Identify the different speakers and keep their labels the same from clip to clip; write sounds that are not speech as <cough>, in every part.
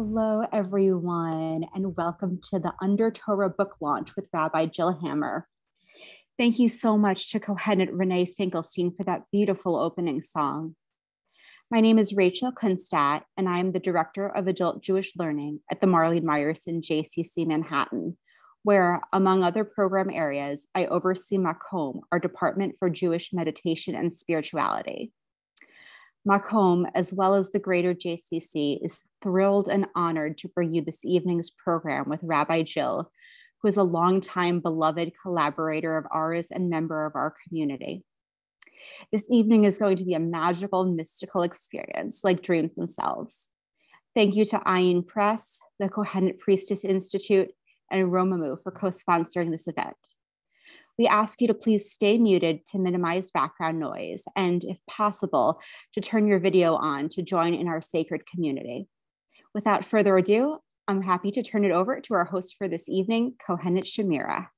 Speaker 1: Hello, everyone, and welcome to the Under Torah book launch with Rabbi Jill Hammer. Thank you so much to Kohenet Renee Finkelstein for that beautiful opening song. My name is Rachel Kunstadt, and I am the Director of Adult Jewish Learning at the Marlene Meyerson JCC Manhattan, where, among other program areas, I oversee Makom, our Department for Jewish Meditation and Spirituality. Makom, as well as the greater JCC, is thrilled and honored to bring you this evening's program with Rabbi Jill, who is a longtime beloved collaborator of ours and member of our community. This evening is going to be a magical, mystical experience like dreams themselves. Thank you to Ayin Press, the Kohenet Priestess Institute, and Romemu for co sponsoring this event. We ask you to please stay muted to minimize background noise and, if possible, to turn your video on to join in our sacred community. Without further ado, I'm happy to turn it over to our host for this evening, Kohenet Shamira.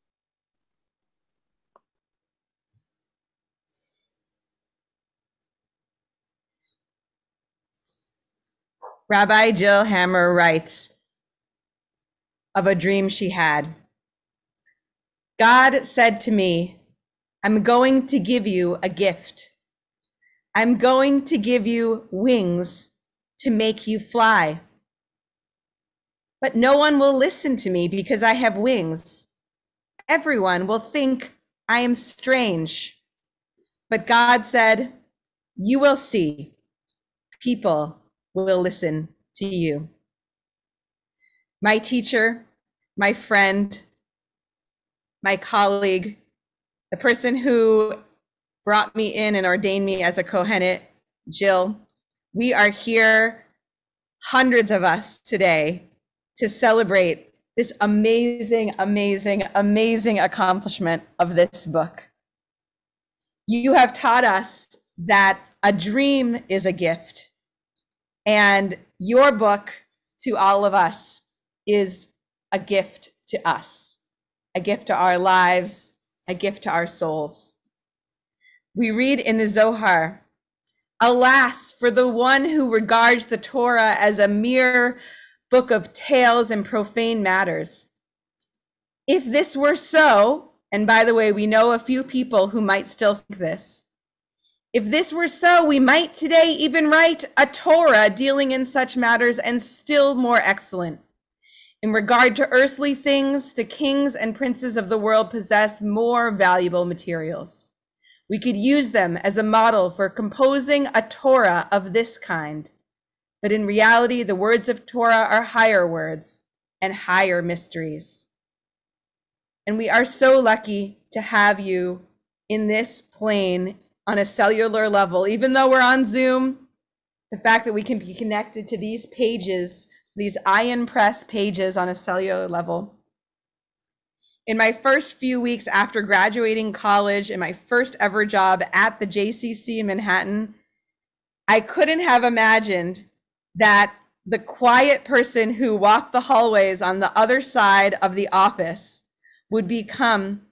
Speaker 2: Rabbi Jill Hammer writes of a dream she had. God said to me, I'm going to give you a gift. I'm going to give you wings to make you fly. But no one will listen to me because I have wings. Everyone will think I am strange. But God said, You will see. People will listen to you. My teacher, my friend, my colleague, the person who brought me in and ordained me as a Kohenet, Jill, we are here, hundreds of us today, to celebrate this amazing, amazing, amazing accomplishment of this book. You have taught us that a dream is a gift and your book to all of us is a gift to us, a gift to our lives, a gift to our souls. We read in the Zohar, Alas, for the one who regards the Torah as a mere book of tales and profane matters. If this were so, and by the way, we know a few people who might still think this, if this were so, we might today even write a Torah dealing in such matters and still more excellent. In regard to earthly things, the kings and princes of the world possess more valuable materials. We could use them as a model for composing a Torah of this kind. But in reality, the words of Torah are higher words and higher mysteries. And we are so lucky to have you in this plane on a cellular level, even though we're on Zoom, the fact that we can be connected to these pages, these Ayin Press pages on a cellular level. In my first few weeks after graduating college and my first ever job at the JCC in Manhattan, I couldn't have imagined that the quiet person who walked the hallways on the other side of the office would become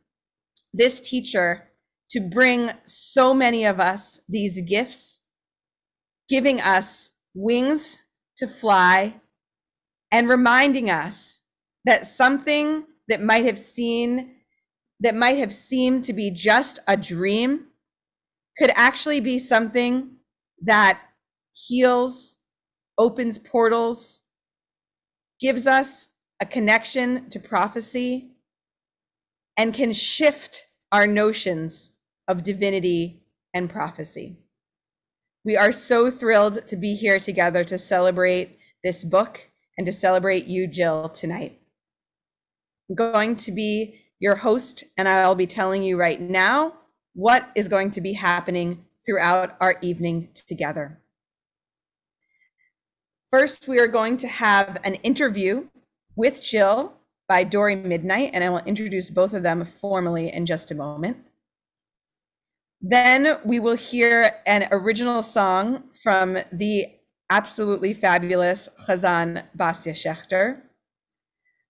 Speaker 2: this teacher to bring so many of us these gifts, giving us wings to fly and reminding us that something that might have seen that might have seemed to be just a dream could actually be something that heals, opens portals, gives us a connection to prophecy, and can shift our notions of divinity and prophecy. We are so thrilled to be here together to celebrate this book and to celebrate you, Jill, tonight. I'm going to be your host, and I'll be telling you right now what is going to be happening throughout our evening together. First, we are going to have an interview with Jill by Dori Midnight, and I will introduce both of them formally in just a moment. Then we will hear an original song from the absolutely fabulous Chazan Basya Schechter.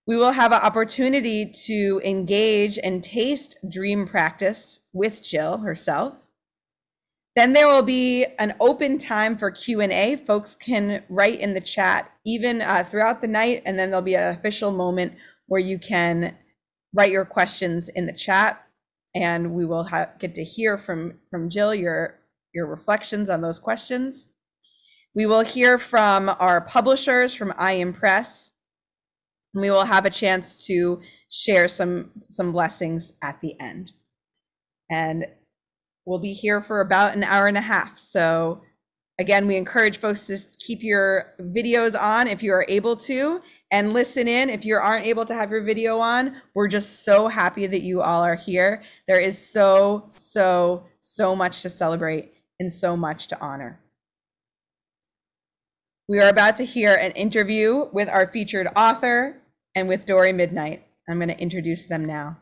Speaker 2: We will have an opportunity to engage and taste dream practice with Jill herself. Then there will be an open time for Q&A. Folks can write in the chat even uh, throughout the night, and then there'll be an official moment where you can write your questions in the chat, and we will get to hear from, from Jill your, your reflections on those questions. We will hear from our publishers from Ayin Press. And we will have a chance to share some, some blessings at the end. And we'll be here for about an hour and a half. So again, we encourage folks to keep your videos on if you are able to and listen in if you aren't able to have your video on. We're just so happy that you all are here. There is so, so, so much to celebrate and so much to honor. We are about to hear an interview with our featured author and with Dori Midnight. I'm going to introduce them now.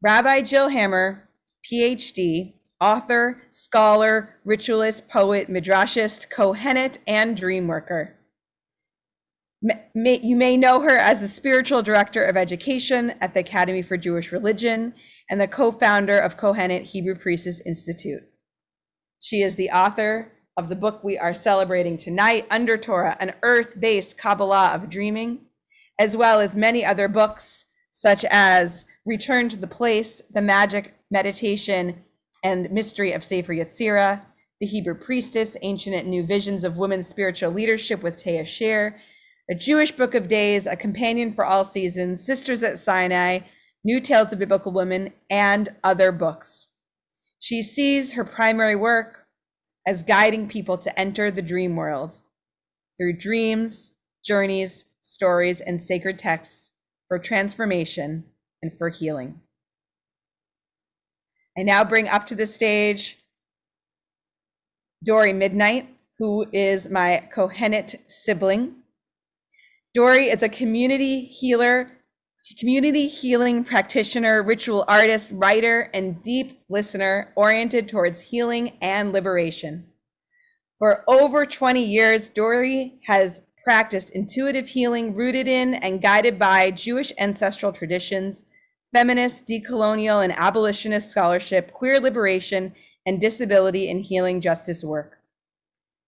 Speaker 2: Rabbi Jill Hammer, PhD, author, scholar, ritualist, poet, midrashist, Kohenet, and dream worker. You may know her as the spiritual director of education at the Academy for Jewish Religion and the co founder of Kohenet Hebrew Priestess Institute. She is the author of the book we are celebrating tonight, Under Torah, an earth based Kabbalah of dreaming, as well as many other books such as Return to the Place, The Magic, Meditation, and Mystery of Sefer Yetzirah, The Hebrew Priestess, Ancient and New Visions of Women's Spiritual Leadership with Taya Shere, A Jewish Book of Days, A Companion for All Seasons, Sisters at Sinai, New Tales of Biblical Women, and other books. She sees her primary work as guiding people to enter the dream world through dreams, journeys, stories, and sacred texts for transformation and for healing. I now bring up to the stage Dori Midnight, who is my Kohenet sibling. Dori is a community healer community healing practitioner, ritual artist, writer, and deep listener oriented towards healing and liberation. For over 20 years, Dori has practiced intuitive healing rooted in and guided by Jewish ancestral traditions, feminist, decolonial, and abolitionist scholarship, queer liberation, and disability and healing justice work.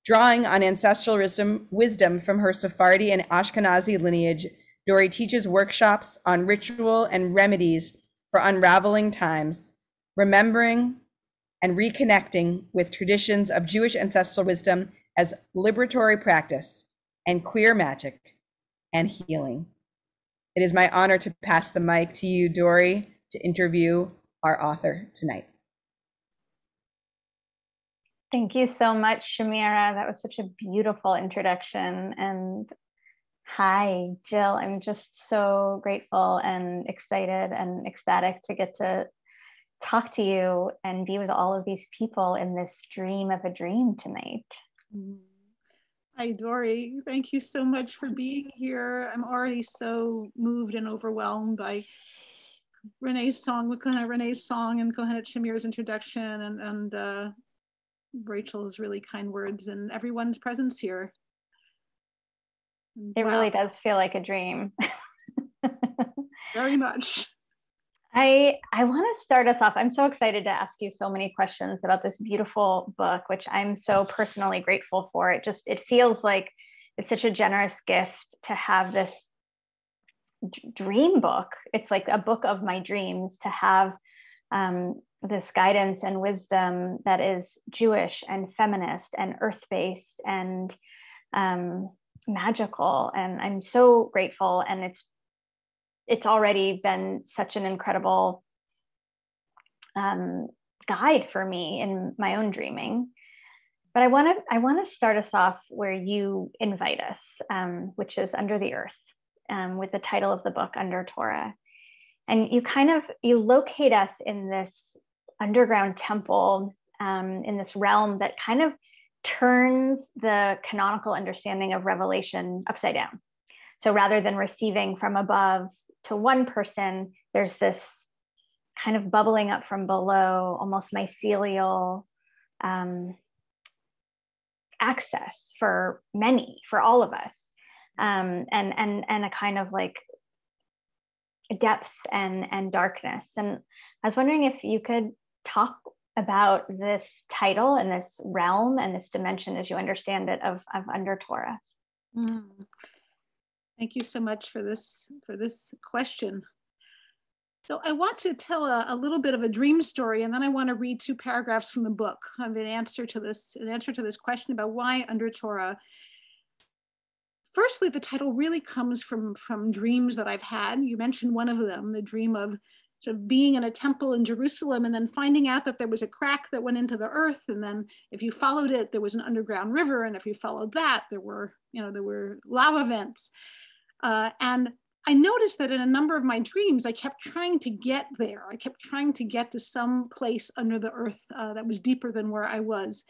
Speaker 2: Drawing on ancestral wisdom, wisdom from her Sephardi and Ashkenazi lineage, Dori teaches workshops on ritual and remedies for unraveling times, remembering and reconnecting with traditions of Jewish ancestral wisdom as liberatory practice and queer magic and healing. It is my honor to pass the mic to you, Dori, to interview our author tonight.
Speaker 3: Thank you so much, Shamira. That was such a beautiful introduction. And Hi, Jill. I'm just so grateful and excited and ecstatic to get to talk to you and be with all of these people in this dream of a dream tonight.
Speaker 4: Mm. Hi, Dori. Thank you so much for being here. I'm already so moved and overwhelmed by Renee's song, Renee's song, and Kohenet Shamir's introduction, and, and uh, Rachel's really kind words, and everyone's presence here.
Speaker 3: It wow. really does feel like a dream. <laughs>
Speaker 4: Very much.
Speaker 3: I I want to start us off. I'm so excited to ask you so many questions about this beautiful book, which I'm so personally grateful for. It just it feels like it's such a generous gift to have this dream book. It's like a book of my dreams to have um, this guidance and wisdom that is Jewish and feminist and earth based and um, magical and i'm so grateful and it's it's already been such an incredible um, guide for me in my own dreaming. But i want to i want to start us off where you invite us um, which is under the earth um, with the title of the book under torah. And you kind of you locate us in this underground temple um, in this realm that kind of turns the canonical understanding of revelation upside down. So rather than receiving from above to one person, there's this kind of bubbling up from below, almost mycelial um, access for many, for all of us, um, and and and a kind of like depth and and darkness. And I was wondering if you could talk about this title and this realm and this dimension as you understand it of, of under Torah. Mm.
Speaker 4: Thank you so much for this for this question. So I want to tell a, a, little bit of a dream story, and then I want to read two paragraphs from the book of an answer to this an answer to this question about why under Torah. Firstly, the title really comes from from dreams that I've had. You mentioned one of them, the dream of sort of being in a temple in Jerusalem and then finding out that there was a crack that went into the earth. And then if you followed it, there was an underground river. And if you followed that, there were, you know, there were lava vents. Uh, and I noticed that in a number of my dreams, I kept trying to get there. I kept trying to get to some place under the earth uh, that was deeper than where I was.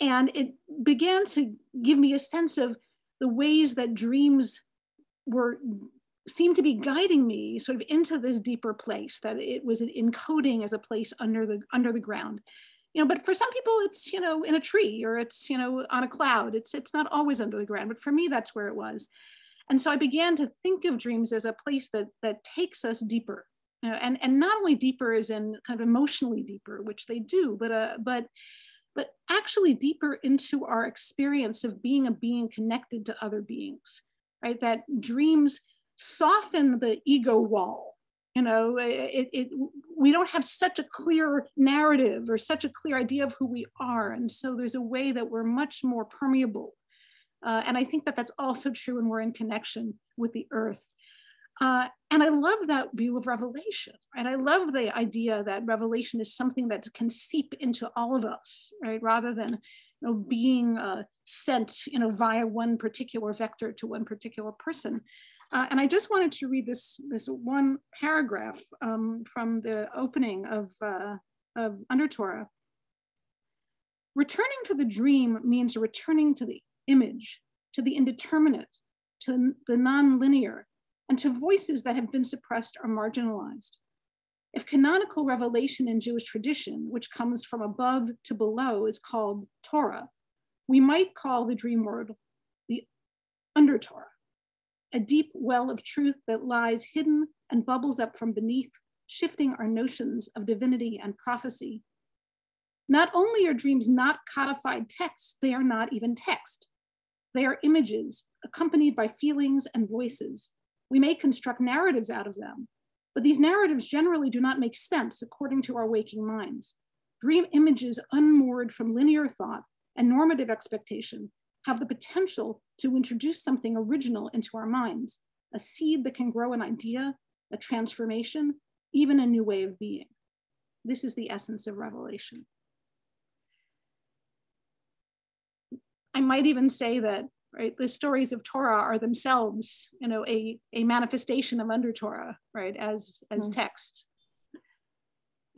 Speaker 4: And it began to give me a sense of the ways that dreams were seemed to be guiding me sort of into this deeper place that it was encoding as a place under the under the ground. You know but for some people it's you know in a tree or it's you know on a cloud. It's it's not always under the ground but for me that's where it was. And so i began to think of dreams as a place that that takes us deeper you know, and and not only deeper as in kind of emotionally deeper which they do but uh but but actually deeper into our experience of being a being connected to other beings right? That dreams soften the ego wall. You know, it, it, we don't have such a clear narrative or such a clear idea of who we are. And so there's a way that we're much more permeable. Uh, and I think that that's also true when we're in connection with the earth. Uh, and I love that view of revelation, right? I love the idea that revelation is something that can seep into all of us, right? Rather than you know, being uh, sent, you know, via one particular vector to one particular person. Uh, and I just wanted to read this, this one paragraph um, from the opening of, uh, of Under Torah. Returning to the dream means returning to the image, to the indeterminate, to the nonlinear, and to voices that have been suppressed or marginalized. If canonical revelation in Jewish tradition, which comes from above to below, is called Torah, we might call the dream world the under Torah a deep well of truth that lies hidden and bubbles up from beneath, shifting our notions of divinity and prophecy. Not only are dreams not codified texts, they are not even text. They are images accompanied by feelings and voices. We may construct narratives out of them, but these narratives generally do not make sense according to our waking minds. Dream images unmoored from linear thought and normative expectation have the potential to introduce something original into our minds, a seed that can grow an idea, a transformation, even a new way of being. This is the essence of revelation. I might even say that right the stories of torah are themselves you know a, a manifestation of under torah right as as mm. text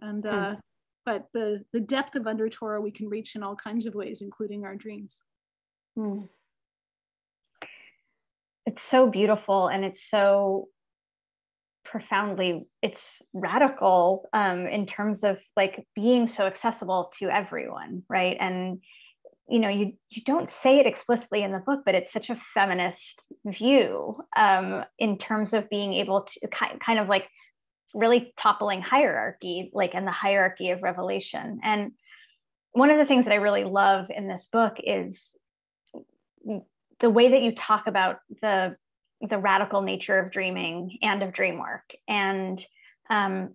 Speaker 4: and hmm. uh, mm. but the the depth of under torah we can reach in all kinds of ways including our dreams Hmm.
Speaker 3: It's so beautiful and it's so profoundly it's radical um, in terms of like being so accessible to everyone right and you know you you don't say it explicitly in the book but it's such a feminist view um, in terms of being able to kind, kind of like really toppling hierarchy like in the hierarchy of revelation and one of the things that i really love in this book is the way that you talk about the the radical nature of dreaming and of dream work. And um,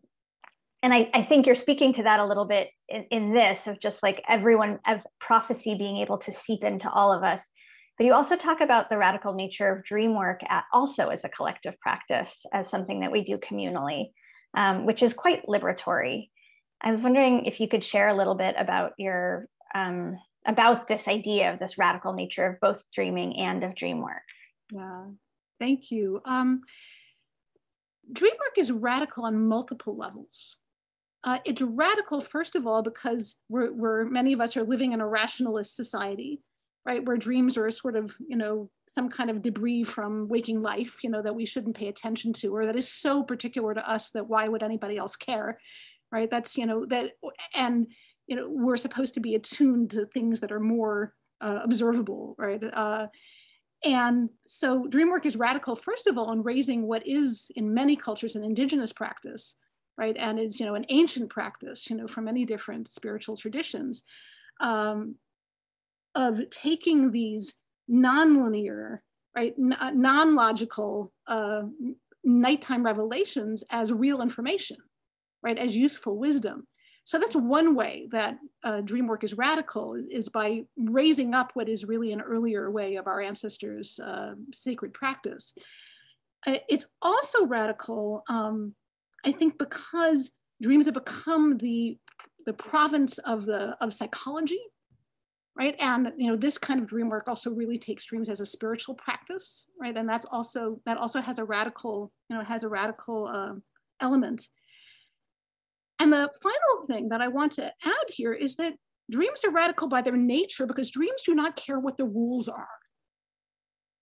Speaker 3: and I, I, think you're speaking to that a little bit in, in, this of just like everyone of prophecy being able to seep into all of us. But you also talk about the radical nature of dream work at, also as a collective practice as something that we do communally um, which is quite liberatory. I was wondering if you could share a little bit about your um, about this idea of this radical nature of both dreaming and of dream work.
Speaker 4: Yeah, thank you. Um, dream work is radical on multiple levels. Uh, it's radical, first of all, because we're, we're, many of us are living in a rationalist society, right? Where dreams are sort of, you know, some kind of debris from waking life, you know, that we shouldn't pay attention to, or that is so particular to us that why would anybody else care, right? That's, you know, that, and you know, we're supposed to be attuned to things that are more uh, observable, right? Uh, and so dream work is radical, first of all, in raising what is in many cultures an indigenous practice, right? And is, you know, an ancient practice, you know, from many different spiritual traditions um, of taking these nonlinear, right, uh, non-logical uh, nighttime revelations as real information, right, as useful wisdom. So that's one way that uh, dream work is radical, is by raising up what is really an earlier way of our ancestors' uh, sacred practice. Uh, it's also radical, um, I think, because dreams have become the the province of the of psychology, right? And you know, this kind of dream work also really takes dreams as a spiritual practice, right? And that's also that also has a radical, you know, has a radical uh, element. And the final thing that I want to add here is that dreams are radical by their nature because dreams do not care what the rules are.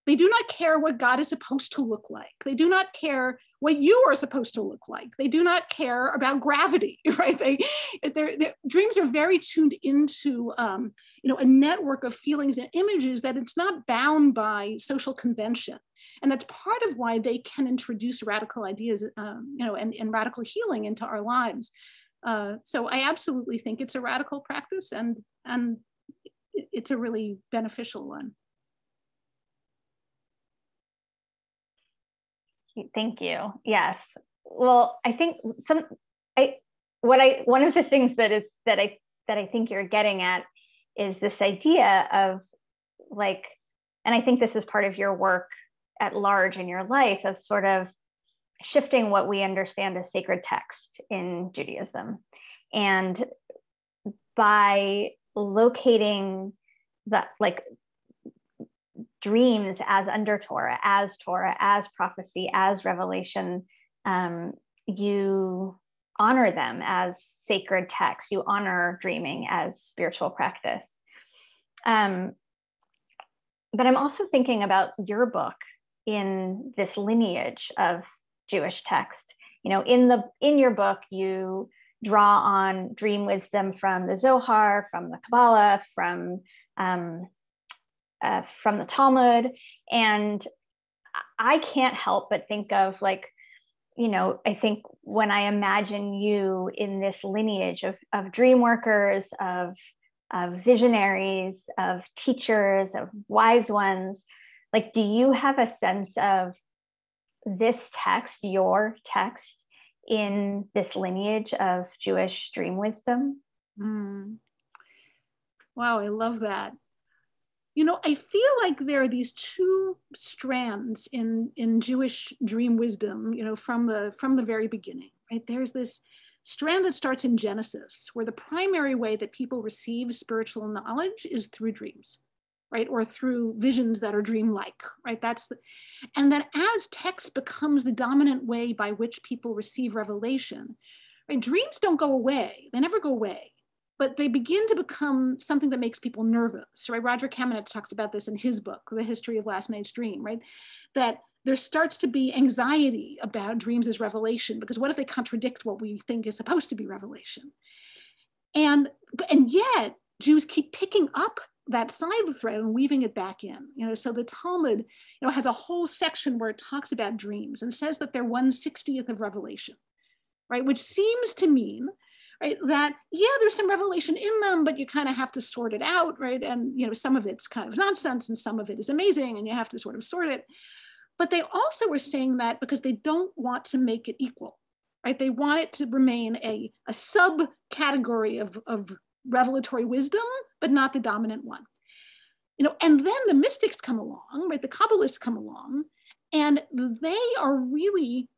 Speaker 4: They do not care what God is supposed to look like. They do not care what you are supposed to look like. They do not care about gravity, <laughs> right? They, their dreams are very tuned into, um, you know, a network of feelings and images that it's not bound by social convention. And that's part of why they can introduce radical ideas, um, you know, and, and radical healing into our lives. Uh, so I absolutely think it's a radical practice and, and it's a really beneficial one.
Speaker 3: Thank you. Yes. Well, I think some I what I one of the things that is that I that I think you're getting at is this idea of like and I think this is part of your work at large in your life of sort of shifting what we understand as sacred text in Judaism. And by locating the like dreams as under Torah, as Torah, as prophecy, as revelation, um, you honor them as sacred texts. You honor dreaming as spiritual practice. Um, but I'm also thinking about your book in this lineage of Jewish text. You know, in the in your book, you draw on dream wisdom from the Zohar, from the Kabbalah, from um, uh, from the Talmud. And I can't help but think of like, you know, I think when I imagine you in this lineage of, of dream workers, of, of visionaries, of teachers, of wise ones, like, do you have a sense of this text, your text, in this lineage of Jewish dream wisdom? Mm.
Speaker 4: Wow, I love that you know i feel like there are these two strands in in jewish dream wisdom you know from the from the very beginning right there's this strand that starts in genesis where the primary way that people receive spiritual knowledge is through dreams right or through visions that are dreamlike right that's the, and then as text becomes the dominant way by which people receive revelation right dreams don't go away they never go away but they begin to become something that makes people nervous, right? Rodger Kamenetz talks about this in his book, The History of Last Night's Dream, right? That there starts to be anxiety about dreams as revelation, because what if they contradict what we think is supposed to be revelation? And, and yet Jews keep picking up that side thread and weaving it back in. You know, so the Talmud, you know, has a whole section where it talks about dreams and says that they're 160th of revelation, right? Which seems to mean right that yeah there's some revelation in them but you kind of have to sort it out right and you know some of it's kind of nonsense and some of it is amazing and you have to sort of sort it but they also were saying that because they don't want to make it equal right they want it to remain a, a subcategory of, of revelatory wisdom but not the dominant one you know and then the mystics come along right the kabbalists come along and they are really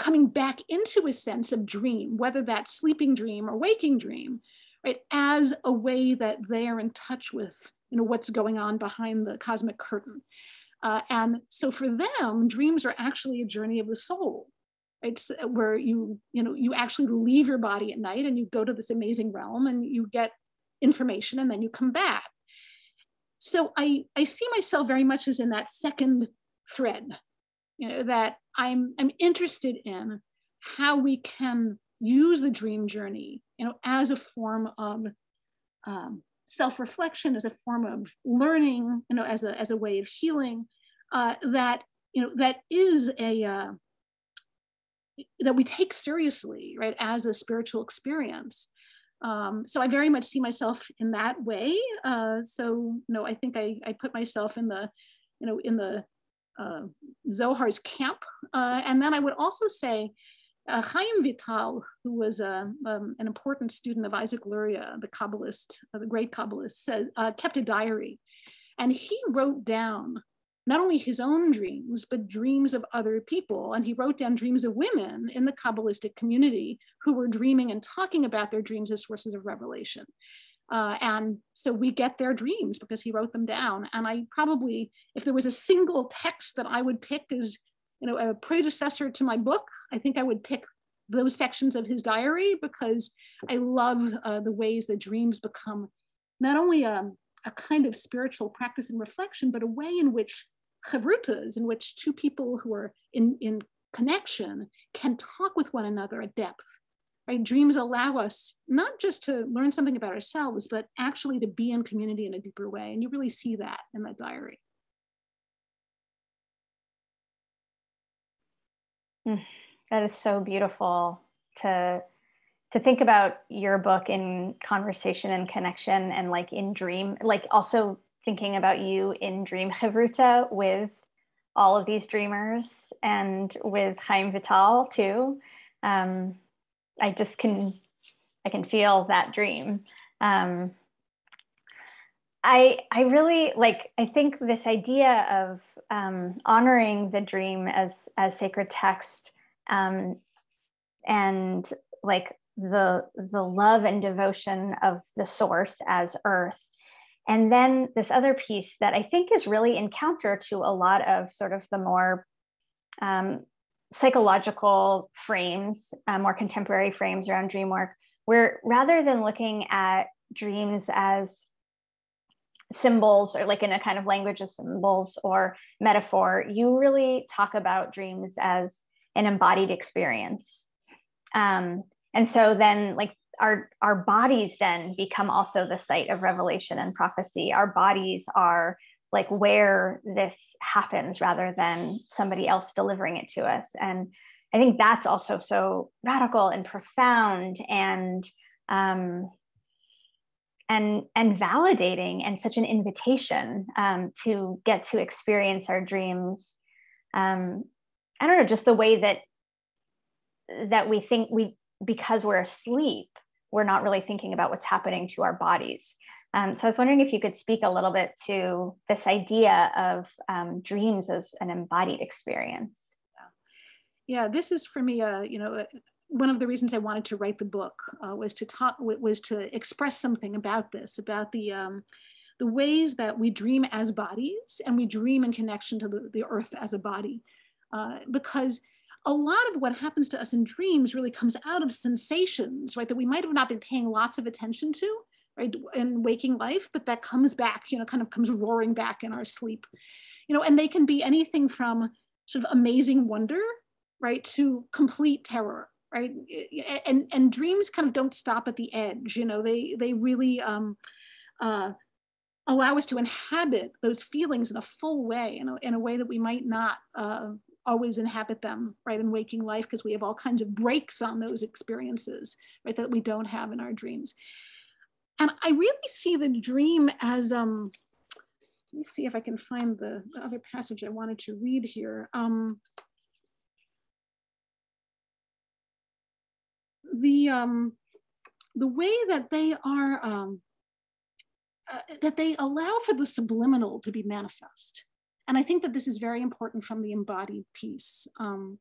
Speaker 4: coming back into a sense of dream, whether that's sleeping dream or waking dream, right, as a way that they are in touch with, you know, what's going on behind the cosmic curtain. Uh, and so for them, dreams are actually a journey of the soul. It's where you, you know, you actually leave your body at night and you go to this amazing realm and you get information and then you come back. So I, I see myself very much as in that second thread, you know, that I'm, I'm interested in how we can use the dream journey, you know, as a form of um, self-reflection, as a form of learning, you know, as a, as a way of healing, uh, that, you know, that is a, uh, that we take seriously, right, as a spiritual experience. Um, so I very much see myself in that way. Uh, so, no, I think I, I put myself in the, you know, in the uh, Zohar's camp. Uh, and then I would also say uh, Chaim Vital, who was uh, um, an important student of Isaac Luria, the Kabbalist, uh, the great Kabbalist, said, uh, kept a diary. And he wrote down not only his own dreams, but dreams of other people. And he wrote down dreams of women in the Kabbalistic community who were dreaming and talking about their dreams as sources of revelation. Uh, and so we get their dreams because he wrote them down. And I probably, if there was a single text that I would pick as, you know, a predecessor to my book, I think I would pick those sections of his diary because I love uh, the ways that dreams become not only a, a kind of spiritual practice and reflection, but a way in which chavrutas in which two people who are in, in connection can talk with one another at depth. Right? Dreams allow us not just to learn something about ourselves, but actually to be in community in a deeper way. And you really see that in that diary.
Speaker 3: Hmm. That is so beautiful to to think about your book in conversation and connection and like in dream like also thinking about you in Dream <laughs> Chavruta with all of these dreamers and with Chaim Vital too. Um, I just can, I can feel that dream. Um, I, I really like, I think this idea of um, honoring the dream as, as sacred text um, and like the, the love and devotion of the source as earth and then this other piece that I think is really in counter to a lot of sort of the more um, psychological frames, uh, more contemporary frames around dream work, where rather than looking at dreams as symbols or like in a kind of language of symbols or metaphor, you really talk about dreams as an embodied experience. Um, and so then like our our bodies then become also the site of revelation and prophecy. Our bodies are like where this happens rather than somebody else delivering it to us. And i think that's also so radical and profound and um, and and validating and such an invitation um, to get to experience our dreams. Um, i don't know just the way that that we think we because we're asleep we're not really thinking about what's happening to our bodies. Um, so I was wondering if you could speak a little bit to this idea of um, dreams as an embodied experience.
Speaker 4: Yeah, this is for me, uh, you know, uh, one of the reasons I wanted to write the book uh, was to talk, was to express something about this, about the um, the ways that we dream as bodies and we dream in connection to the, the earth as a body, uh, because a lot of what happens to us in dreams really comes out of sensations, right, that we might have not been paying lots of attention to, right, in waking life, but that comes back, you know, kind of comes roaring back in our sleep. You know, and they can be anything from sort of amazing wonder, right, to complete terror, right? And and dreams kind of don't stop at the edge, you know, they they really um, uh, allow us to inhabit those feelings in a full way, in a, in a way that we might not uh, always inhabit them, right, in waking life, because we have all kinds of breaks on those experiences, right, that we don't have in our dreams. And I really see the dream as, um, let me see if I can find the, the other passage I wanted to read here. Um, the, um, the way that they are, um, uh, that they allow for the subliminal to be manifest and I think that this is very important from the embodied piece. Um,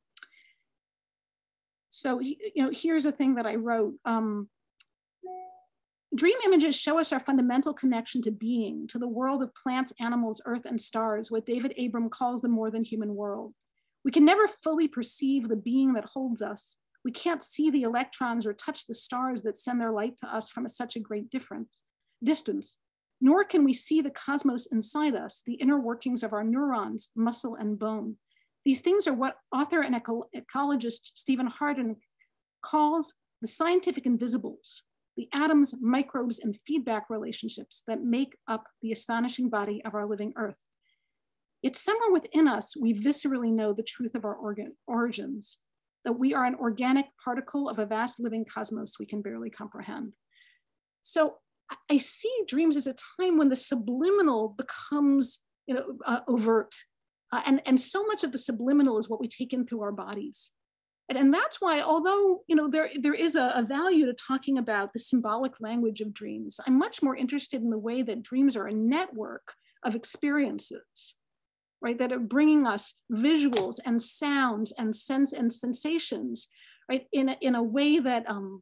Speaker 4: so, you know, here's a thing that I wrote. Um, Dream images show us our fundamental connection to being, to the world of plants, animals, earth, and stars, what David Abram calls the more than human world. We can never fully perceive the being that holds us. We can't see the electrons or touch the stars that send their light to us from a, such a great difference, distance nor can we see the cosmos inside us, the inner workings of our neurons, muscle, and bone. These things are what author and eco ecologist Stephan Harding calls the scientific invisibles, the atoms, microbes, and feedback relationships that make up the astonishing body of our living earth. It's somewhere within us, we viscerally know the truth of our organ, origins. that we are an organic particle of a vast living cosmos we can barely comprehend. So I see dreams as a time when the subliminal becomes you know, uh, overt. Uh, and, and so much of the subliminal is what we take in through our bodies. And, and that's why, although you know, there, there is a, a value to talking about the symbolic language of dreams, I'm much more interested in the way that dreams are a network of experiences right that are bringing us visuals and sounds and sense and sensations right in a, in a way that um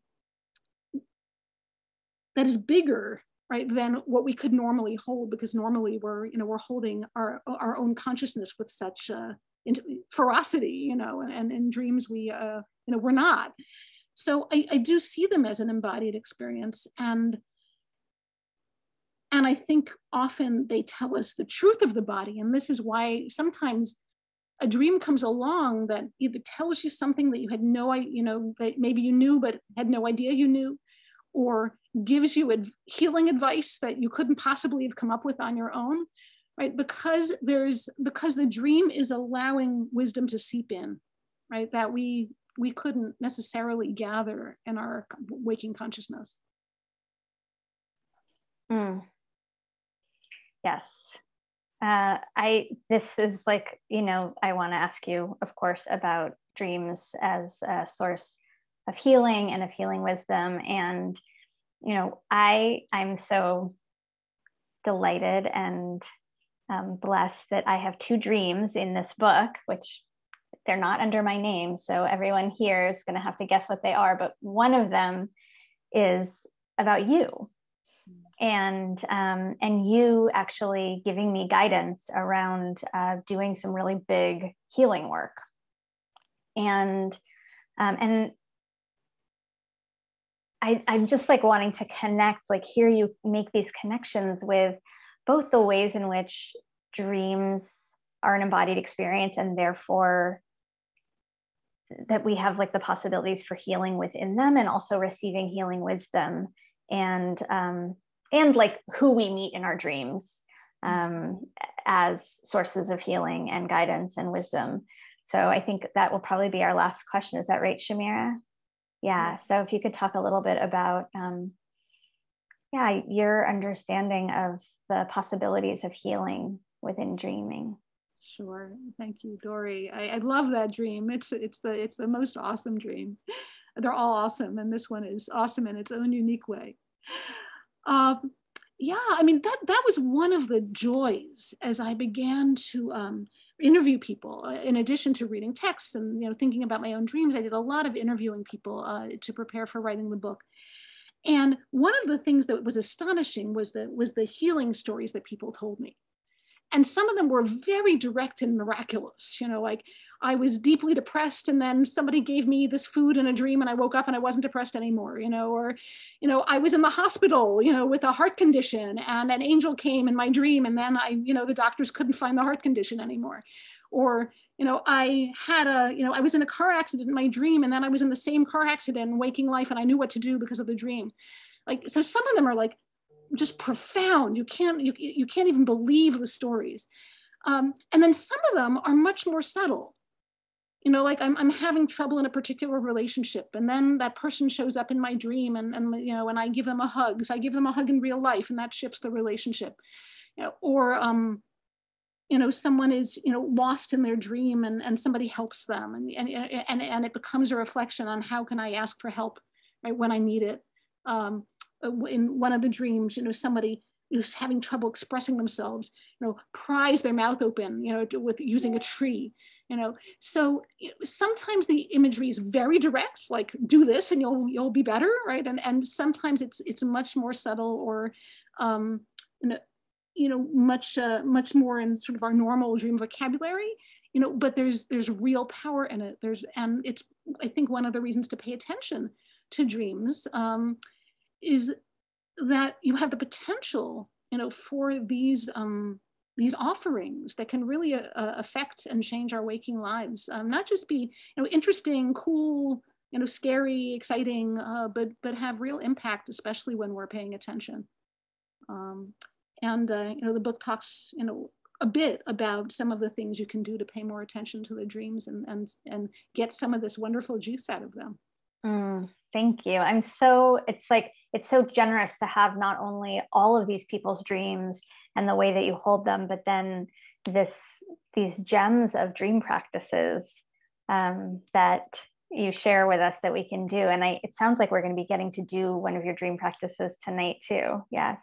Speaker 4: that is bigger right than what we could normally hold because normally we're you know we're holding our our own consciousness with such uh ferocity you know and, and in dreams we uh you know we're not so I, I do see them as an embodied experience and and I think often they tell us the truth of the body. And this is why sometimes a dream comes along that either tells you something that you had no you know, that maybe you knew but had no idea you knew, or gives you ad- healing advice that you couldn't possibly have come up with on your own, right? Because there's because the dream is allowing wisdom to seep in, right? That we we couldn't necessarily gather in our waking consciousness.
Speaker 3: Mm. Yes. Uh, I this is like you know I want to ask you, of course, about dreams as a source of healing and of healing wisdom, and you know I I'm so delighted and um, blessed that I have two dreams in this book, which they're not under my name, so everyone here is going to have to guess what they are. But one of them is about you. And um, and you actually giving me guidance around uh, doing some really big healing work. And um, and I, i'm just like wanting to connect like hear you make these connections with both the ways in which dreams are an embodied experience and therefore that we have like the possibilities for healing within them and also receiving healing wisdom and um, and like who we meet in our dreams um, as sources of healing and guidance and wisdom. So I think that will probably be our last question. Is that right, Shamira? Yeah. So if you could talk a little bit about, um, yeah, your understanding of the possibilities of healing within dreaming.
Speaker 4: Sure. Thank you, Dori. I, I love that dream. It's it's the it's the most awesome dream. They're all awesome, and this one is awesome in its own unique way. Um, yeah, I mean that that was one of the joys as I began to um, interview people. Uh, in addition to reading texts and you know thinking about my own dreams, I did a lot of interviewing people uh, to prepare for writing the book. And one of the things that was astonishing was the was the healing stories that people told me, and some of them were very direct and miraculous. You know, like I was deeply depressed and then somebody gave me this food in a dream and I woke up and I wasn't depressed anymore, you know, or, you know, I was in the hospital, you know, with a heart condition and an angel came in my dream and then I, you know, the doctors couldn't find the heart condition anymore. Or, you know, I had a, you know, I was in a car accident in my dream and then I was in the same car accident in waking life and I knew what to do because of the dream. Like, so some of them are like just profound. You can't, you, you can't even believe the stories. Um, and then some of them are much more subtle you know like I'm, I'm having trouble in a particular relationship and then that person shows up in my dream and, and you know and i give them a hug. So i give them a hug in real life and that shifts the relationship. You know, or um you know someone is you know lost in their dream and, and somebody helps them and, and and and it becomes a reflection on how can i ask for help right when i need it. Um in one of the dreams you know somebody who's having trouble expressing themselves you know pries their mouth open you know with using a tree you know? So sometimes the imagery is very direct like do this and you'll you'll be better right? And and sometimes it's it's much more subtle or um you know much uh, much more in sort of our normal dream vocabulary you know but there's there's real power in it. There's and it's i think one of the reasons to pay attention to dreams um, is that you have the potential you know for these um, these offerings that can really uh, uh, affect and change our waking lives. Um, not just be you know interesting, cool, you know, scary, exciting, uh, but but have real impact, especially when we're paying attention. Um, and uh, you know, the book talks you know a bit about some of the things you can do to pay more attention to the dreams and and and get some of this wonderful juice out of them.
Speaker 3: Mm, thank you. I'm so it's like it's so generous to have not only all of these people's dreams and the way that you hold them, but then this these gems of dream practices um, that you share with us that we can do. And I, it sounds like we're going to be getting to do one of your dream practices tonight too. Yes.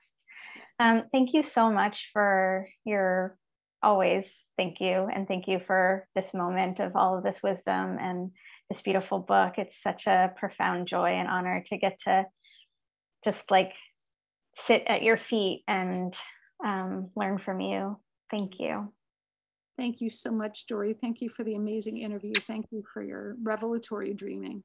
Speaker 3: Um, thank you so much for your always thank you and thank you for this moment of all of this wisdom and this beautiful book. It's such a profound joy and honor to get to just like sit at your feet and um, learn from you. Thank you.
Speaker 4: Thank you so much Dori. Thank you for the amazing interview. Thank you for your revelatory dreaming.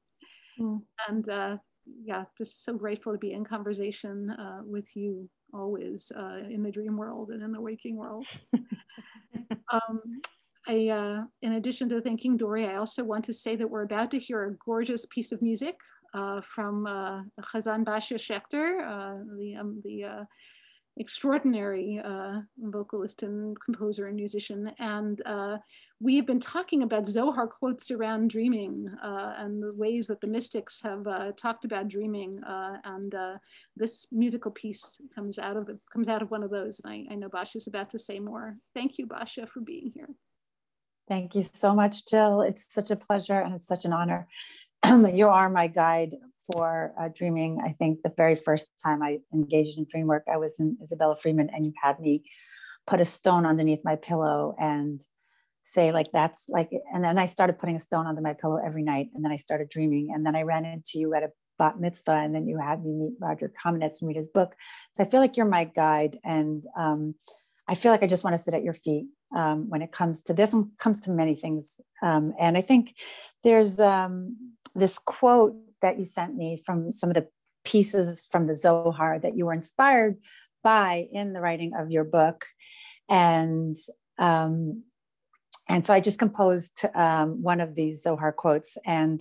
Speaker 4: Mm. and uh, yeah just so grateful to be in conversation uh, with you always uh, in the dream world and in the waking world. <laughs> um, I, uh, in addition to thanking Dori, I also want to say that we're about to hear a gorgeous piece of music uh, from uh, Chazzan Basya Schechter, uh, the, um, the uh, extraordinary uh, vocalist and composer and musician. And we have been talking about Zohar quotes around dreaming and the ways that the mystics have talked about dreaming. And this musical piece comes out of the, comes out of one of those. And I, I know Basya is about to say more. Thank you, Basya, for being here.
Speaker 5: Thank you so much, Jill. It's such a pleasure and it's such an honor. <clears throat> you are my guide for uh, dreaming. I think the very first time I engaged in dream work, I was in Isabella Freedman, and you had me put a stone underneath my pillow and say like that's like and then i started putting a stone under my pillow every night and then i started dreaming and then i ran into you at a bat mitzvah and then you had me meet Rodger Kamenetz and read his book so i feel like you're my guide and um, i feel like i just want to sit at your feet um, when it comes to this and comes to many things um, and i think there's um, this quote that you sent me from some of the pieces from the Zohar that you were inspired by in the writing of your book. And um, and so I just composed um, one of these Zohar quotes. And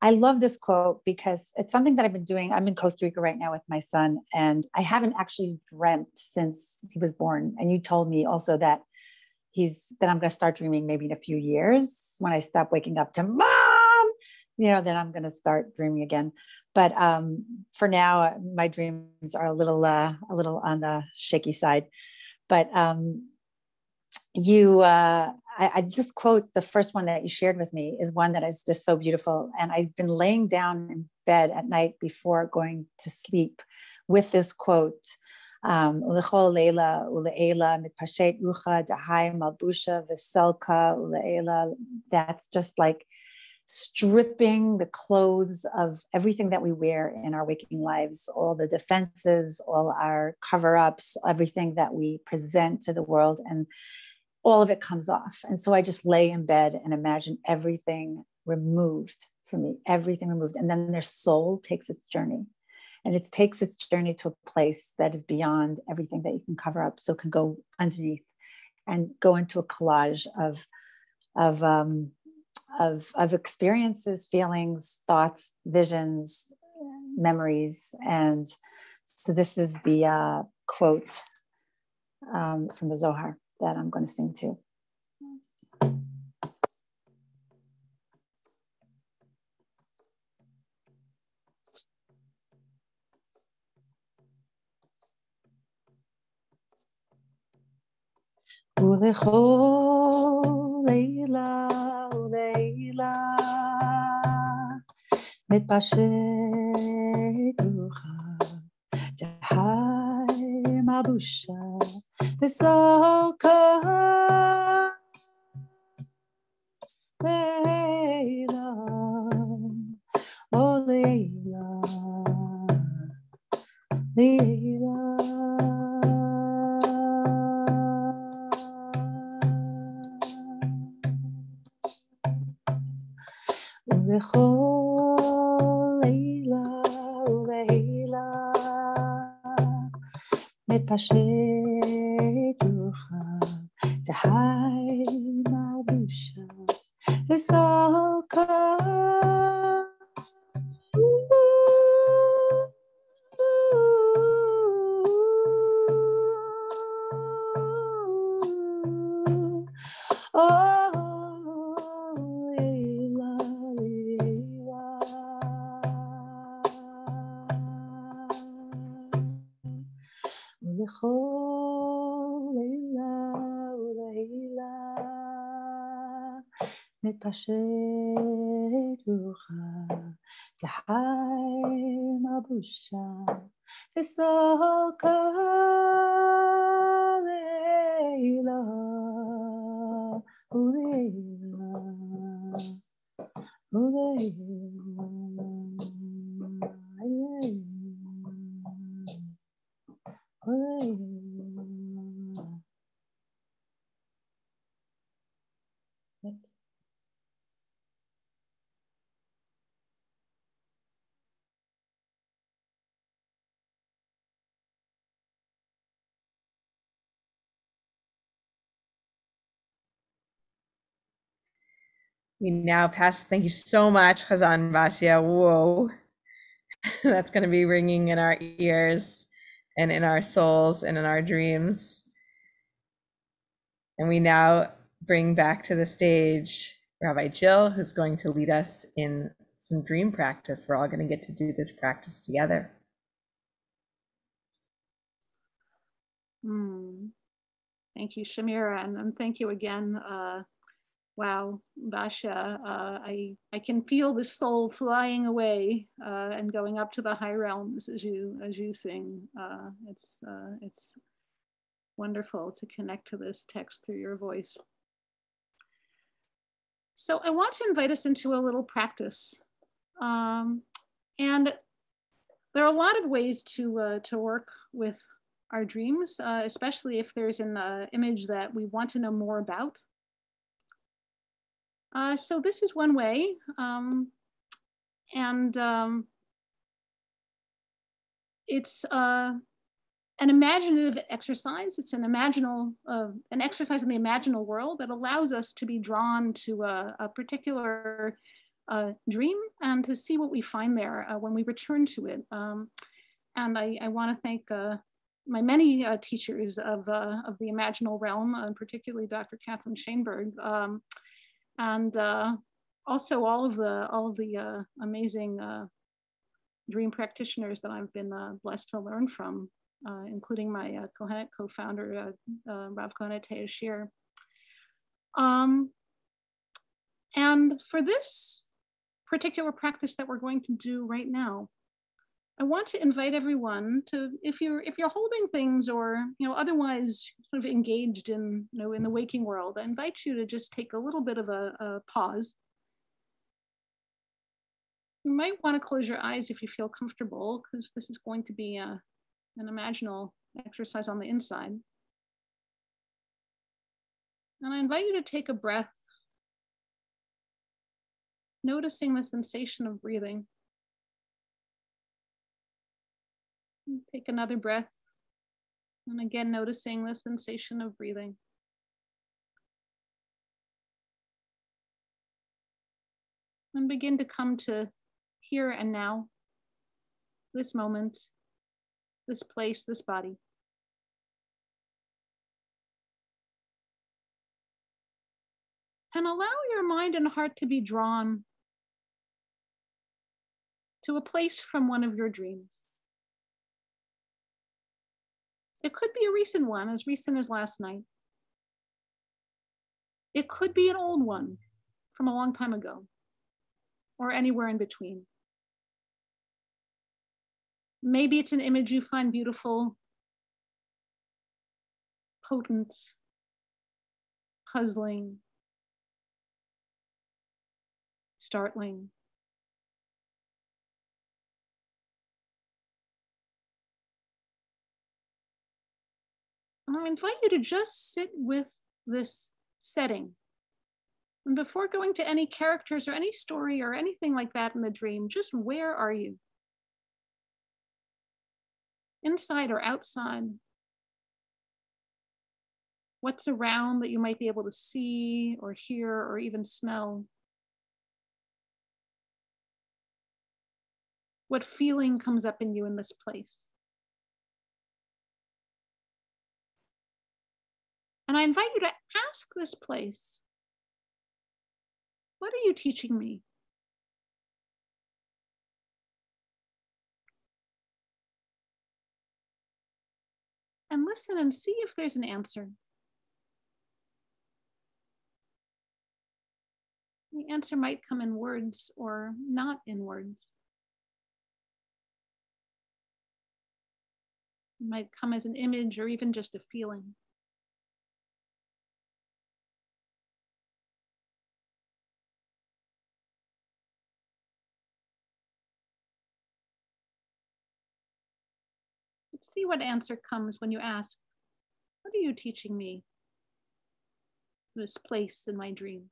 Speaker 5: I love this quote because it's something that I've been doing. I'm in Costa Rica right now with my son, and I haven't actually dreamt since he was born. And you told me also that he's then I'm going to start dreaming maybe in a few years when I stop waking up to mom you know, then I'm going to start dreaming again. But um, for now, uh, my dreams are a little, uh, a little on the shaky side. But um, you, uh, I, I just quote the first one that you shared with me is one that is just so beautiful. And I've been laying down in bed at night before going to sleep with this quote. Um, leila mitpashet rucha dahai malbusha veselka That's just like stripping the clothes of everything that we wear in our waking lives, all the defenses, all our cover ups, everything that we present to the world, and all of it comes off. And so I just lay in bed and imagine everything removed from me, everything removed. And then their soul takes its journey. And it takes its journey to a place that is beyond everything that you can cover up. So it can go underneath and go into a collage of, of um, of, of experiences, feelings, thoughts, visions, memories. And so this is the uh, quote um, from the Zohar that I'm going to sing to. ולכל לילה ולילה מתפשט רוחה תחי מבושה וסוקה לילה או לילה לילה לכל לילה ולילה מתפשט Asher Rucha Tehai Mabusha Vesoka Leila Uleila Uleila
Speaker 2: We now pass. Thank you so much, Chazzan Basya. Whoa. <laughs> That's going to be ringing in our ears and in our souls and in our dreams. And we now bring back to the stage Rabbi Jill, who's going to lead us in some dream practice. We're all going to get to do this practice together.
Speaker 4: Mm. Thank you, Shamira, and, and thank you again, uh, wow, Basya, uh, I, I can feel the soul flying away uh, and going up to the high realms as you, as you sing. Uh, it's, uh, it's wonderful to connect to this text through your voice. So I want to invite us into a little practice. Um, and there are a lot of ways to, uh, to work with our dreams, uh, especially if there's an image that we want to know more about. Uh, so this is one way. Um, and um, it's uh, an imaginative exercise. It's an imaginal, uh, an exercise in the imaginal world that allows us to be drawn to a, a particular uh, dream and to see what we find there uh, when we return to it. Um, and I, I want to thank uh, my many uh, teachers of, uh, of the imaginal realm, and particularly Dr. Catherine Shainberg, um, and uh, also all of the all of the uh, amazing uh, dream practitioners that I've been uh, blessed to learn from, uh, including my uh, co-founder Rav Kohenet Taya Shere. Um, and for this particular practice that we're going to do right now, I want to invite everyone to, if you're if you're holding things or you know otherwise sort of engaged in you know in the waking world, I invite you to just take a little bit of a, a pause. You might want to close your eyes if you feel comfortable, because this is going to be a, an imaginal exercise on the inside. And I invite you to take a breath, noticing the sensation of breathing. Take another breath. And again, noticing the sensation of breathing. And begin to come to here and now, this moment, this place, this body. And allow your mind and heart to be drawn to a place from one of your dreams. It could be a recent one, as recent as last night. It could be an old one from a long time ago, or anywhere in between. Maybe it's an image you find beautiful, potent, puzzling, startling. I invite you to just sit with this setting. And before going to any characters or any story or anything like that in the dream, just where are you? Inside or outside? What's around that you might be able to see or hear or even smell? What feeling comes up in you in this place? And I invite you to ask this place what are you teaching me? and listen and see if there's an answer. The answer might come in words or not in words. It might come as an image or even just a feeling. See what answer comes when you ask, What are you teaching me? This place in my dreams.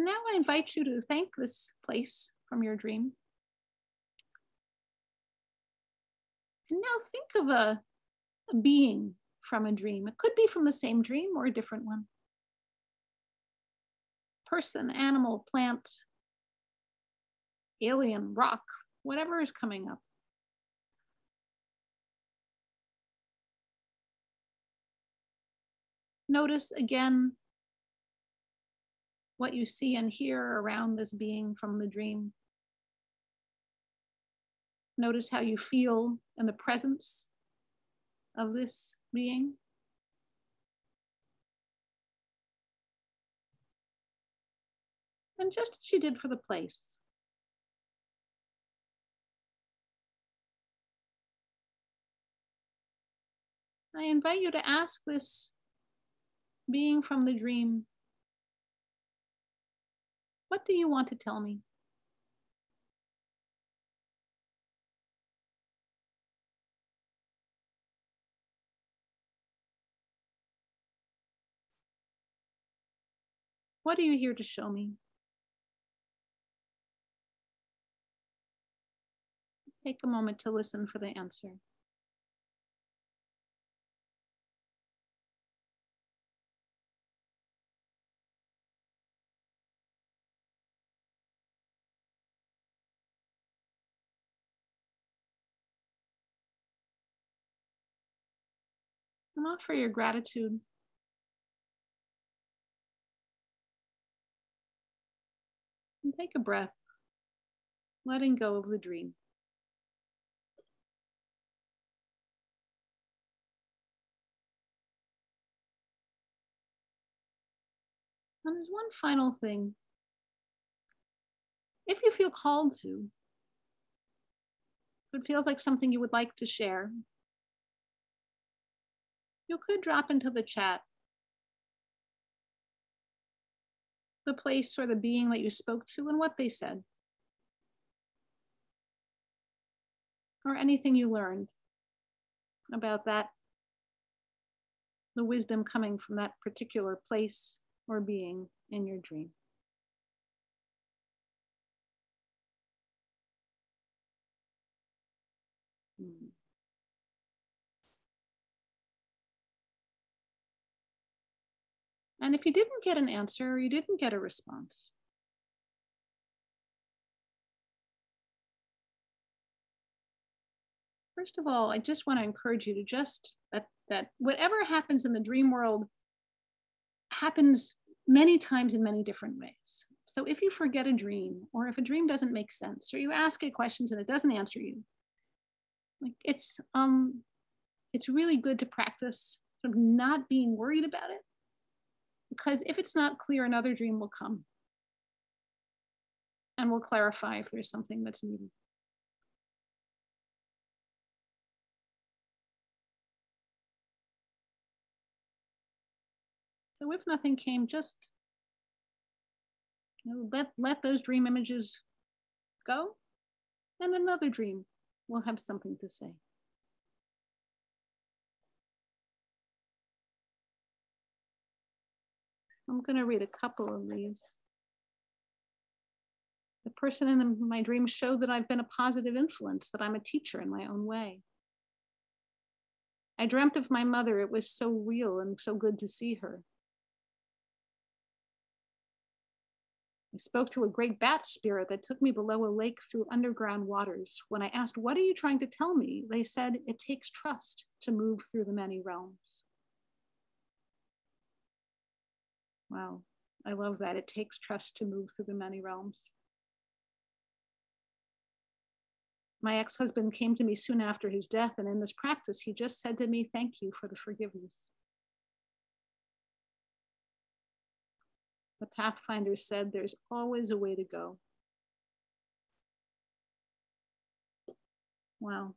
Speaker 4: Now I invite you to thank this place from your dream. And now think of a, a being from a dream. It could be from the same dream or a different one. Person, animal, plant, alien, rock, whatever is coming up. Notice again what you see and hear around this being from the dream. Notice how you feel in the presence of this being. And just as you did for the place, I invite you to ask this being from the dream what do you want to tell me? What are you here to show me? Take a moment to listen for the answer. And offer your gratitude. And take a breath, letting go of the dream. And there's one final thing. If you feel called to, if it feels like something you would like to share, you could drop into the chat the place or the being that you spoke to and what they said. Or anything you learned about that, the wisdom coming from that particular place or being in your dream. Hmm. And if you didn't get an answer or you didn't get a response, first of all, I just want to encourage you to just that, that whatever happens in the dream world happens many times in many different ways. So if you forget a dream, or if a dream doesn't make sense, or you ask it questions and it doesn't answer you, like it's um, it's really good to practice sort of not being worried about it because if it's not clear, another dream will come and we'll clarify if there's something that's needed. So if nothing came, just you know, let, let those dream images go and another dream will have something to say. I'm going to read a couple of these. The person in the, my dream showed that I've been a positive influence, that I'm a teacher in my own way. I dreamt of my mother. It was so real and so good to see her. I spoke to a great bat spirit that took me below a lake through underground waters. When I asked, What are you trying to tell me? they said, It takes trust to move through the many realms. Wow, I love that. It takes trust to move through the many realms. My ex husband came to me soon after his death, and in this practice, he just said to me, Thank you for the forgiveness. The Pathfinder said, There's always a way to go. Wow.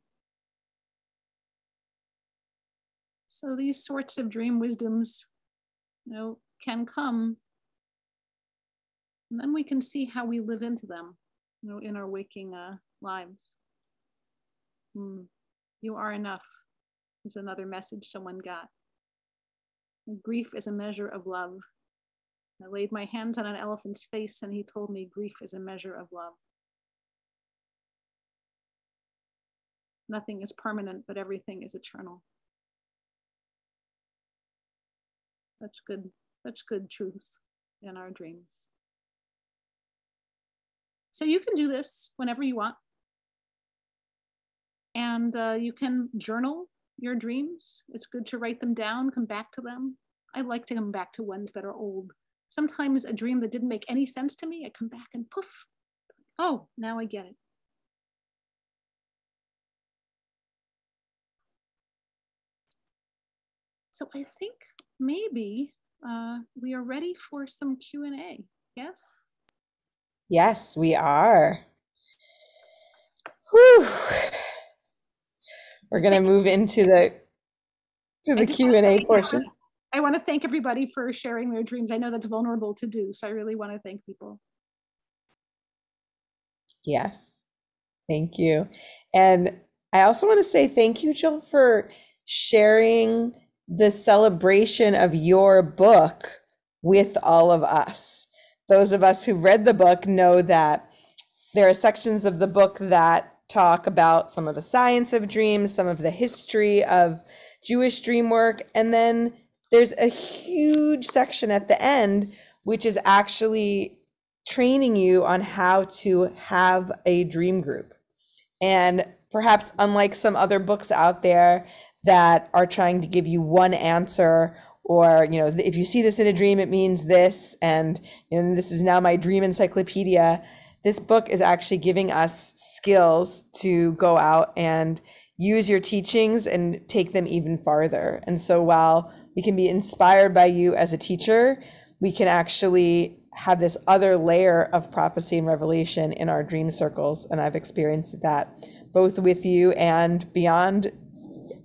Speaker 4: So these sorts of dream wisdoms, you know, can come, and then we can see how we live into them, you know, in our waking uh, lives. Hmm. You are enough is another message someone got. Grief is a measure of love. I laid my hands on an elephant's face and he told me grief is a measure of love. Nothing is permanent, but everything is eternal. That's good, such good truth in our dreams. So you can do this whenever you want. And uh, you can journal your dreams. It's good to write them down, come back to them. I like to come back to ones that are old. Sometimes a dream that didn't make any sense to me, I come back and poof, oh, now I get it. So I think maybe uh, we are ready for some Q&A, yes?
Speaker 2: Yes, we are. Whew we're going to move into the to the Q and A portion.
Speaker 4: I want to thank everybody for sharing their dreams. I know that's vulnerable to do, so I really want to thank people.
Speaker 2: Yes, thank you, and I also want to say thank you, Jill, for sharing the celebration of your book with all of us. Those of us who read the book know that there are sections of the book that talk about some of the science of dreams, some of the history of Jewish dream work, and then there's a huge section at the end which is actually training you on how to have a dream group. And perhaps unlike some other books out there that are trying to give you one answer or you know if you see this in a dream it means this and you know this is now my dream encyclopedia this book is actually giving us skills to go out and use your teachings and take them even farther. And so while we can be inspired by you as a teacher, we can actually have this other layer of prophecy and revelation in our dream circles. And I've experienced that both with you and beyond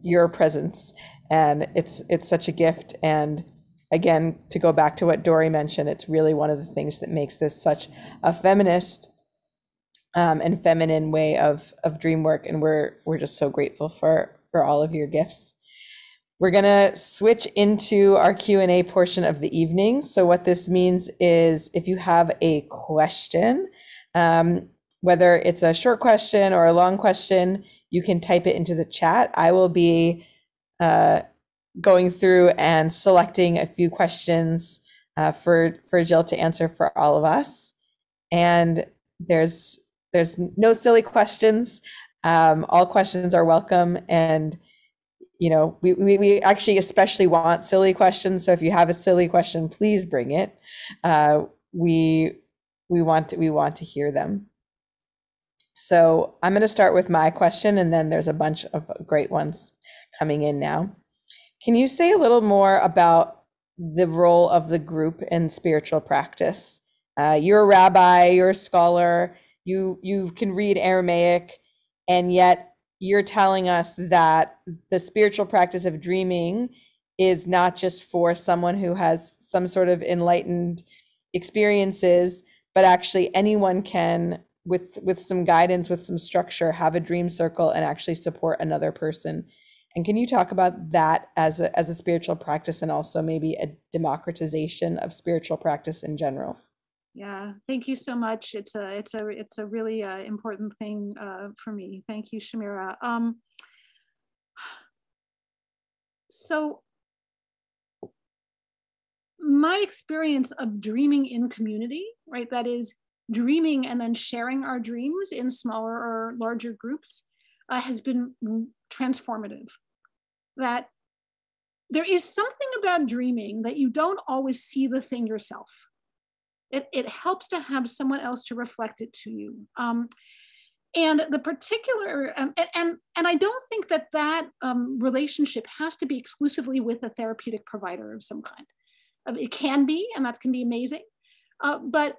Speaker 2: your presence. And it's it's such a gift. And again, to go back to what Dori mentioned, it's really one of the things that makes this such a feminist um, and feminine way of of dream work. And we're we're just so grateful for for all of your gifts. We're gonna switch into our Q and A portion of the evening. So what this means is, if you have a question, um, whether it's a short question or a long question, you can type it into the chat. I will be uh, going through and selecting a few questions uh, for for Jill to answer for all of us. And there's there's no silly questions. Um, all questions are welcome, and you know we, we we actually especially want silly questions. So if you have a silly question, please bring it. Uh, we we want to, we want to hear them. So I'm going to start with my question, and then there's a bunch of great ones coming in now. Can you say a little more about the role of the group in spiritual practice? Uh, you're a rabbi, you're a scholar, you you can read Aramaic, and yet you're telling us that the spiritual practice of dreaming is not just for someone who has some sort of enlightened experiences, but actually anyone can with with some guidance with some structure have a dream circle and actually support another person and can you talk about that as a, as a spiritual practice and also maybe a democratization of spiritual practice in general?
Speaker 4: Yeah, thank you so much. It's a it's a it's a really uh, important thing uh, for me. Thank you, Shamira. Um, so my experience of dreaming in community, right? That is dreaming and then sharing our dreams in smaller or larger groups uh, has been transformative. That there is something about dreaming that you don't always see the thing yourself. It, it helps to have someone else to reflect it to you. Um, and the particular, um, and, and, and, I don't think that that um, relationship has to be exclusively with a therapeutic provider of some kind. Uh, it can be, and that can be amazing. Uh, but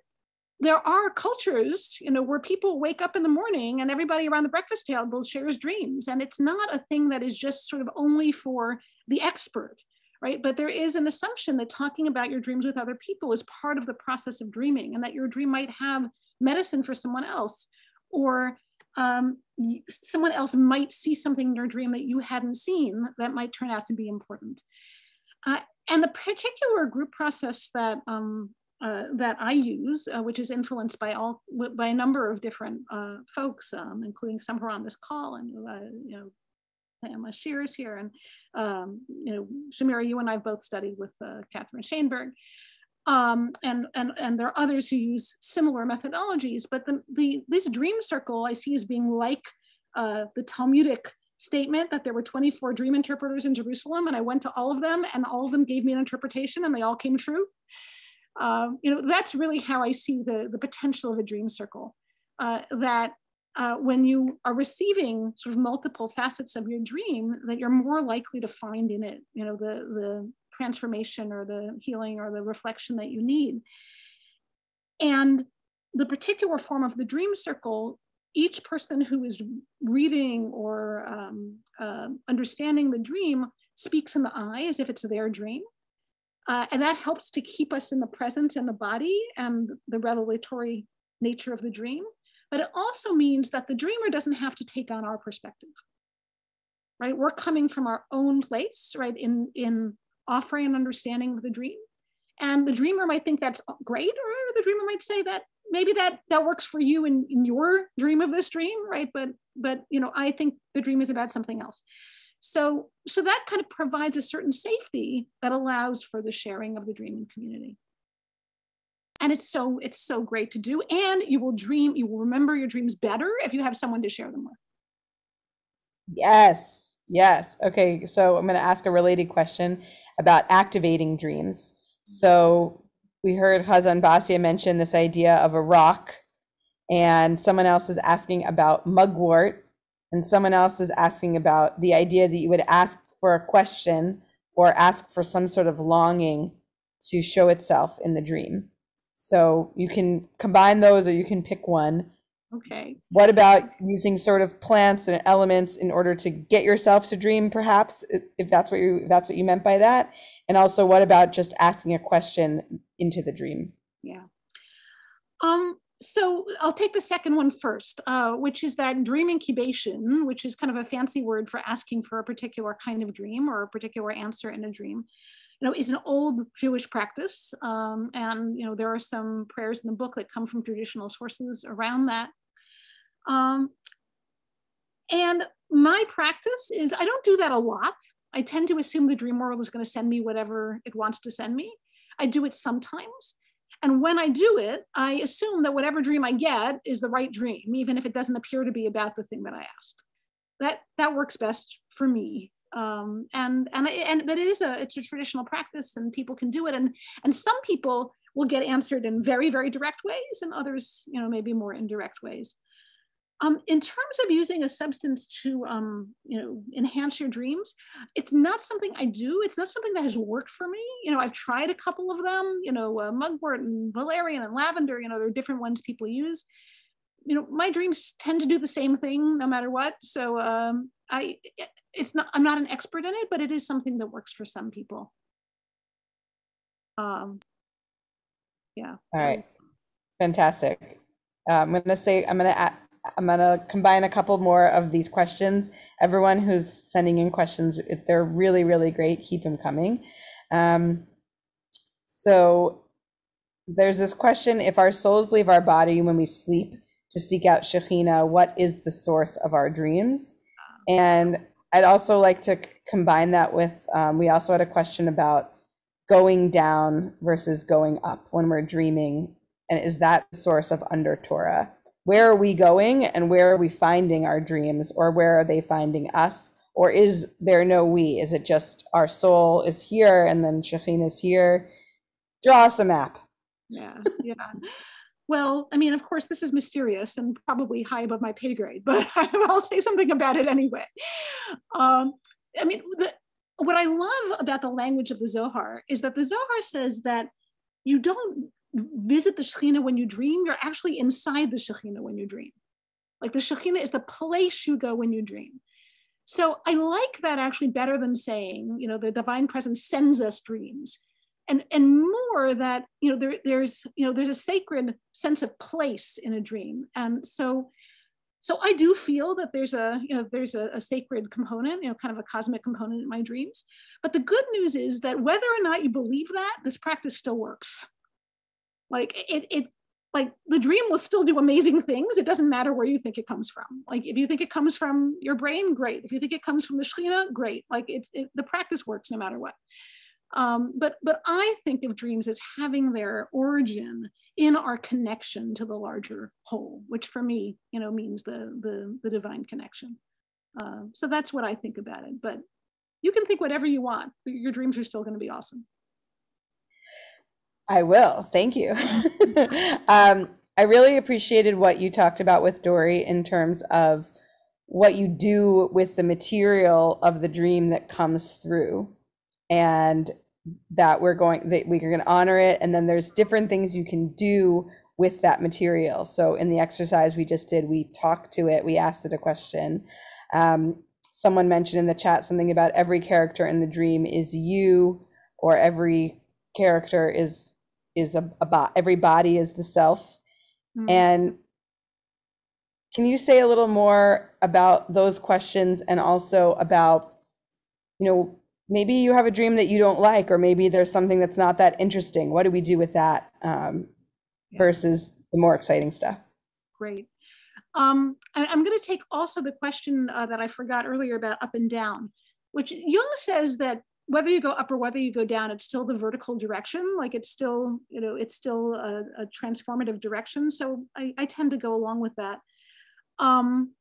Speaker 4: there are cultures, you know, where people wake up in the morning and everybody around the breakfast table shares dreams. And it's not a thing that is just sort of only for the expert, right? But there is an assumption that talking about your dreams with other people is part of the process of dreaming and that your dream might have medicine for someone else or um, someone else might see something in your dream that you hadn't seen that might turn out to be important. Uh, and the particular group process that um, uh, that I use, uh, which is influenced by all by a number of different uh, folks, um, including some who are on this call, and uh, you know, Emma Shears here, and um, you know, Shamira, you and I both studied with uh, Catherine Shainberg, um, and and and there are others who use similar methodologies. But the the this dream circle I see as being like uh, the Talmudic statement that there were 24 dream interpreters in Jerusalem, and I went to all of them, and all of them gave me an interpretation, and they all came true. Uh, you know, that's really how I see the, the potential of a dream circle. Uh, that uh, when you are receiving sort of multiple facets of your dream, that you're more likely to find in it, you know, the, the transformation or the healing or the reflection that you need. And the particular form of the dream circle, each person who is reading or um, uh, understanding the dream speaks in the eye as if it's their dream. Uh, and that helps to keep us in the presence and the body and the revelatory nature of the dream. But it also means that the dreamer doesn't have to take on our perspective, right? We're coming from our own place, right, in, in offering an understanding of the dream. And the dreamer might think that's great, or the dreamer might say that maybe that that works for you in, in your dream of this dream, right? But but you know, I think the dream is about something else. So, so that kind of provides a certain safety that allows for the sharing of the dreaming community. And it's so, it's so great to do. And you will dream, you will remember your dreams better if you have someone to share them with.
Speaker 2: Yes, yes. Okay, so I'm going to ask a related question about activating dreams. So we heard Chazzan Basya mention this idea of a rock, and someone else is asking about mugwort and someone else is asking about the idea that you would ask for a question or ask for some sort of longing to show itself in the dream. So you can combine those or you can pick one.
Speaker 4: Okay.
Speaker 2: What about using sort of plants and elements in order to get yourself to dream perhaps if that's what you that's what you meant by that? And also what about just asking a question into the dream?
Speaker 4: Yeah. Um so I'll take the second one first, uh, which is that dream incubation, which is kind of a fancy word for asking for a particular kind of dream or a particular answer in a dream. You know, is an old Jewish practice, um, and you know there are some prayers in the book that come from traditional sources around that. Um, and my practice is I don't do that a lot. I tend to assume the dream world is going to send me whatever it wants to send me. I do it sometimes, and when I do it, I assume that whatever dream I get is the right dream, even if it doesn't appear to be about the thing that I asked. That that works best for me. Um, and and and but it is a it's a traditional practice, and people can do it. And and some people will get answered in very very direct ways, and others, you know, maybe more indirect ways. Um, in terms of using a substance to, um, you know, enhance your dreams, it's not something I do. It's not something that has worked for me. You know, I've tried a couple of them. You know, uh, mugwort and valerian and lavender. You know, there are different ones people use. You know, my dreams tend to do the same thing no matter what. So um, I, it's not. I'm not an expert in it, but it is something that works for some people. Um, yeah.
Speaker 2: All so. right. Fantastic. Uh, I'm going to say, I'm going to I'm to combine a couple more of these questions. Everyone who's sending in questions, if they're really, really great. Keep them coming. Um, so there's this question if our souls leave our body when we sleep to seek out Shekhinah, what is the source of our dreams? And I'd also like to combine that with um, we also had a question about going down versus going up when we're dreaming? And is that the source of Undertorah? Where are we going and where are we finding our dreams or where are they finding us? Or is there no we? Is it just our soul is here and then Shekhinah is here? Draw us a map.
Speaker 4: Yeah, yeah. Well, I mean, of course, this is mysterious and probably high above my pay grade, <laughs> but I'll say something about it anyway. Um, I mean, the, what I love about the language of the Zohar is that the Zohar says that you don't visit the Shekhinah when you dream, you're actually inside the Shekhinah when you dream. Like the Shekhinah is the place you go when you dream. So I like that actually better than saying, you know, the divine presence sends us dreams. And, and more that you know there, there's you know there's a sacred sense of place in a dream and so so I do feel that there's a, you know, there's a, a, sacred component, you know, kind of a cosmic component in my dreams. But the good news is that whether or not you believe that, this practice still works. Like it, it like the dream will still do amazing things. It doesn't matter where you think it comes from. Like if you think it comes from your brain, great. If you think it comes from the Shekhinah, great. Like it's it, the practice works no matter what. Um, but but I think of dreams as having their origin in our connection to the larger whole, which for me, you know, means the the, the divine connection. Uh, so that's what I think about it. But you can think whatever you want. Your dreams are still going to be awesome.
Speaker 2: I will. Thank you. <laughs> um, I really appreciated what you talked about with Dori in terms of what you do with the material of the dream that comes through and that we're going that we're going to honor it and then there's different things you can do with that material so in the exercise we just did we talked to it we asked it a question um, someone mentioned in the chat something about every character in the dream is you or every character is is a, a every body is the self mm-hmm. and can you say a little more about those questions and also about you know maybe you have a dream that you don't like, or maybe there's something that's not that interesting. What do we do with that um, yeah. versus the more exciting stuff?
Speaker 4: Great. Um, I, am going to take also the question uh, that I forgot earlier about up and down, which Jung says that whether you go up or whether you go down, it's still the vertical direction. Like it's still, you know, it's still a, a transformative direction. So I, I, tend to go along with that. Um,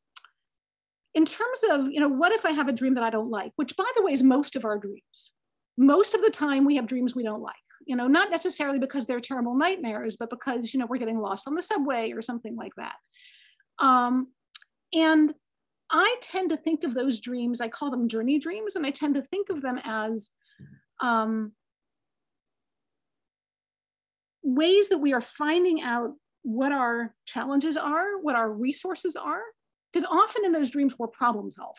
Speaker 4: in terms of, you know, what if I have a dream that I don't like, which by the way is most of our dreams. Most of the time we have dreams we don't like, you know, not necessarily because they're terrible nightmares, but because, you know, we're getting lost on the subway or something like that. Um, and I tend to think of those dreams, I call them journey dreams, and I tend to think of them as um, ways that we are finding out what our challenges are, what our resources are, because often in those dreams, we're problem solving,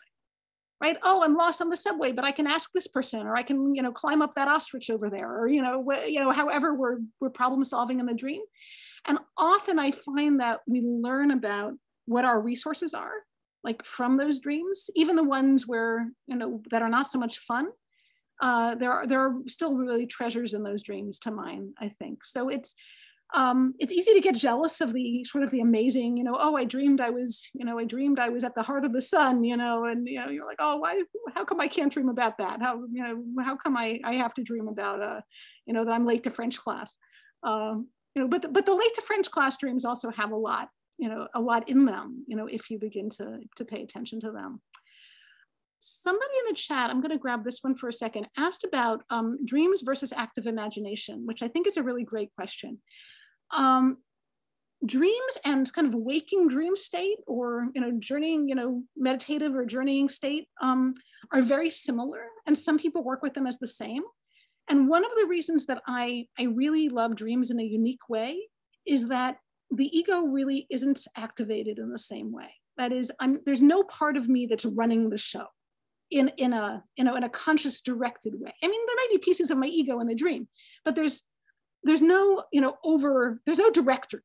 Speaker 4: right? Oh, I'm lost on the subway, but I can ask this person, or I can, you know, climb up that ostrich over there, or you know, wh- you know, however we're we're problem solving in the dream. And often I find that we learn about what our resources are, like from those dreams, even the ones where you know that are not so much fun. Uh, there are there are still really treasures in those dreams to mine, I think. So it's um, it's easy to get jealous of the sort of the amazing, you know, oh, I dreamed I was, you know, I dreamed I was at the heart of the sun, you know, and you know, you're like, oh, why, how come I can't dream about that? How, you know, how come I, I have to dream about, uh, you know, that I'm late to French class? Um, you know, but the, but the late to French class dreams also have a lot, you know, a lot in them, you know, if you begin to to pay attention to them. Somebody in the chat, I'm going to grab this one for a second, asked about um, dreams versus active imagination, which I think is a really great question um, dreams and kind of waking dream state or you know journeying you know meditative or journeying state um, are very similar and some people work with them as the same and one of the reasons that i i really love dreams in a unique way is that the ego really isn't activated in the same way that is I'm, there's no part of me that's running the show in in a you know in a conscious directed way i mean there may be pieces of my ego in the dream but there's there's no, you know, over, there's no director,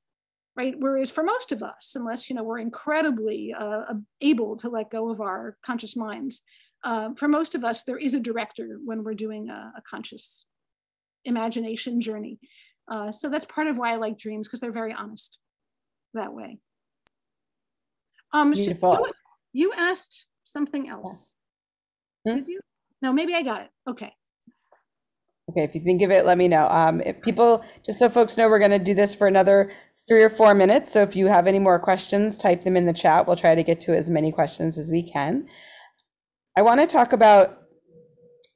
Speaker 4: right? Whereas for most of us, unless, you know, we're incredibly uh, able to let go of our conscious minds, uh, for most of us, there is a director when we're doing a, a conscious imagination journey. Uh, so that's part of why I like dreams because they're very honest that way. Um, Beautiful. You, you asked something else. Hmm? Did you? No, maybe I got it. Okay.
Speaker 2: Okay, if you think of it, let me know. Um, if people, just so folks know, we're going to do this for another three or four minutes. So if you have any more questions, type them in the chat. We'll try to get to as many questions as we can. I want to talk about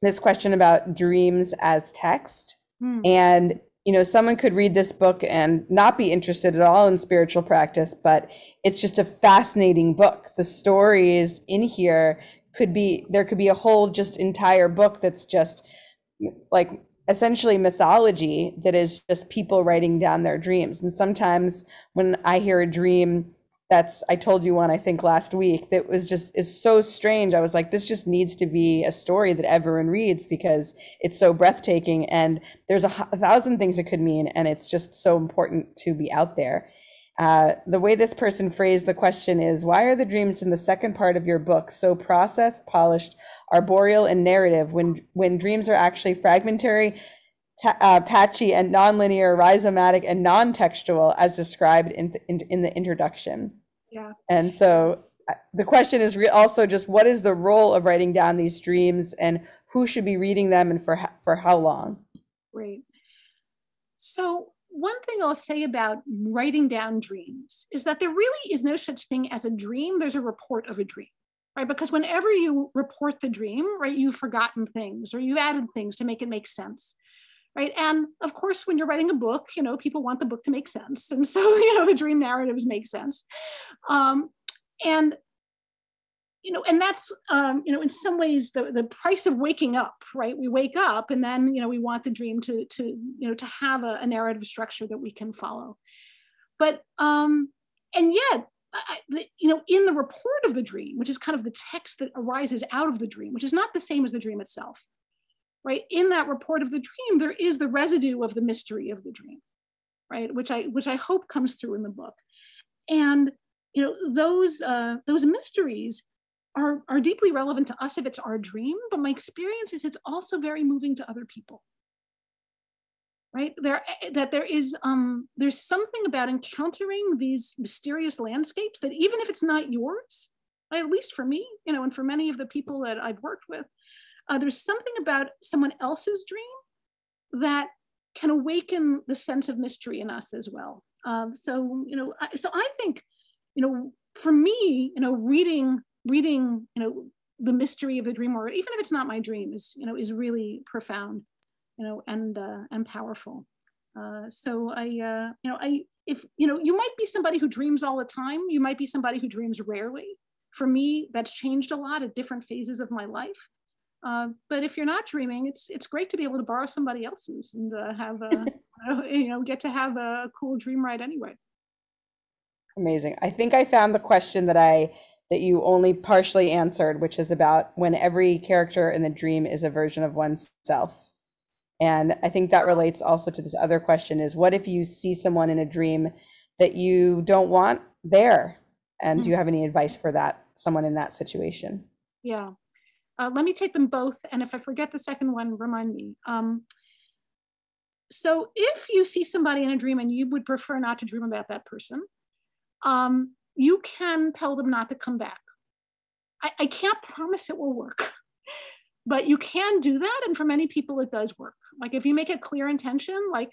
Speaker 2: this question about dreams as text. Hmm. And, you know, someone could read this book and not be interested at all in spiritual practice, but it's just a fascinating book. The stories in here could be, there could be a whole just entire book that's just like essentially mythology that is just people writing down their dreams. And sometimes when I hear a dream that's I told you one I think last week that was just is so strange. I was like, this just needs to be a story that everyone reads because it's so breathtaking and there's a, a thousand things it could mean and it's just so important to be out there. Uh, the way this person phrased the question is why are the dreams in the second part of your book so processed, polished, arboreal, and narrative when when dreams are actually fragmentary, ta- uh, patchy, and nonlinear, rhizomatic, and non-textual as described in, in, in the introduction?
Speaker 4: Yeah.
Speaker 2: And so uh, the question is re- also just what is the role of writing down these dreams and who should be reading them and for for how long?
Speaker 4: right So one thing I'll say about writing down dreams is that there really is no such thing as a dream. There's a report of a dream, right? Because whenever you report the dream, right, you've forgotten things or you've added things to make it make sense, right? And of course, when you're writing a book, you know, people want the book to make sense. And so, <laughs> you know, the dream narratives make sense. Um, and you know, and that's, um, you know, in some ways the, the price of waking up, right? We wake up and then, you know, we want the dream to, to you know, to have a, a narrative structure that we can follow. But, um, and yet, I, you know, in the report of the dream, which is kind of the text that arises out of the dream, which is not the same as the dream itself, right? In that report of the dream, there is the residue of the mystery of the dream, right? Which I, which I hope comes through in the book. And, you know, those, uh, those mysteries are, are deeply relevant to us if it's our dream, but my experience is it's also very moving to other people. Right there, that there is um, there's something about encountering these mysterious landscapes that even if it's not yours, at least for me, you know, and for many of the people that I've worked with, uh, there's something about someone else's dream that can awaken the sense of mystery in us as well. Um, so you know, so I think, you know, for me, you know, reading reading, you know, the mystery of the dream, or even if it's not my dream, is you know is really profound, you know, and uh, and powerful. Uh, so I, uh, you know, I if you know, you might be somebody who dreams all the time. You might be somebody who dreams rarely. For me, that's changed a lot at different phases of my life. Uh, but if you're not dreaming, it's it's great to be able to borrow somebody else's and uh, have a <laughs> <laughs> you know get to have a cool dream ride anyway.
Speaker 2: Amazing. I think I found the question that I that you only partially answered, which is about when every character in the dream is a version of oneself. And I think that relates also to this other question is what if you see someone in a dream that you don't want there? And mm-hmm. do you hmm. have any advice for that, someone in that situation?
Speaker 4: Yeah. Uh, let me take them both. And if I forget the second one, remind me. Um, so if you see somebody in a dream and you would prefer not to dream about that person, um, you can tell them not to come back. I, I can't promise it will work, <laughs> but you can do that. And for many people, it does work. Like if you make a clear intention, like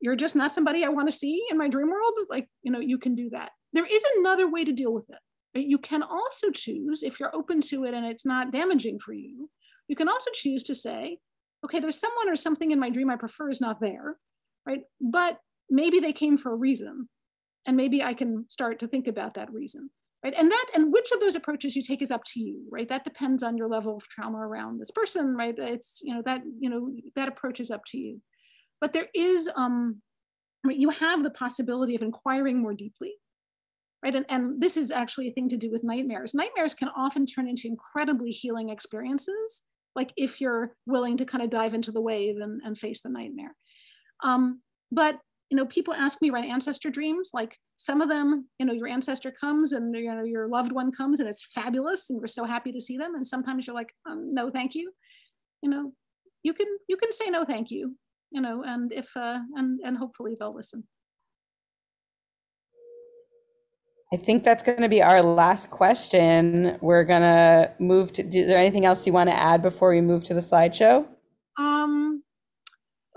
Speaker 4: you're just not somebody I want to see in my dream world, like, you know, you can do that. There is another way to deal with it. But you can also choose, if you're open to it and it's not damaging for you, you can also choose to say, okay, there's someone or something in my dream I prefer is not there, right? But maybe they came for a reason and maybe i can start to think about that reason right? And that and which of those approaches you take is up to you right? That depends on your level of trauma around this person right? It's you know that you know that approach is up to you. But there is um you have the possibility of inquiring more deeply right and, and this is actually a thing to do with nightmares nightmares can often turn into incredibly healing experiences like if you're willing to kind of dive into the wave and, and face the nightmare um, but you know, people ask me around ancestor dreams, like some of them, you know, your ancestor comes and you know your loved one comes and it's fabulous and we're so happy to see them. And sometimes you're like, um, no, thank you. You know, you can you can say no, thank you. You know, and if uh, and and hopefully they'll listen.
Speaker 2: I think that's going to be our last question. We're going to move to. Is there anything else you want to add before we move to the slideshow?
Speaker 4: Um,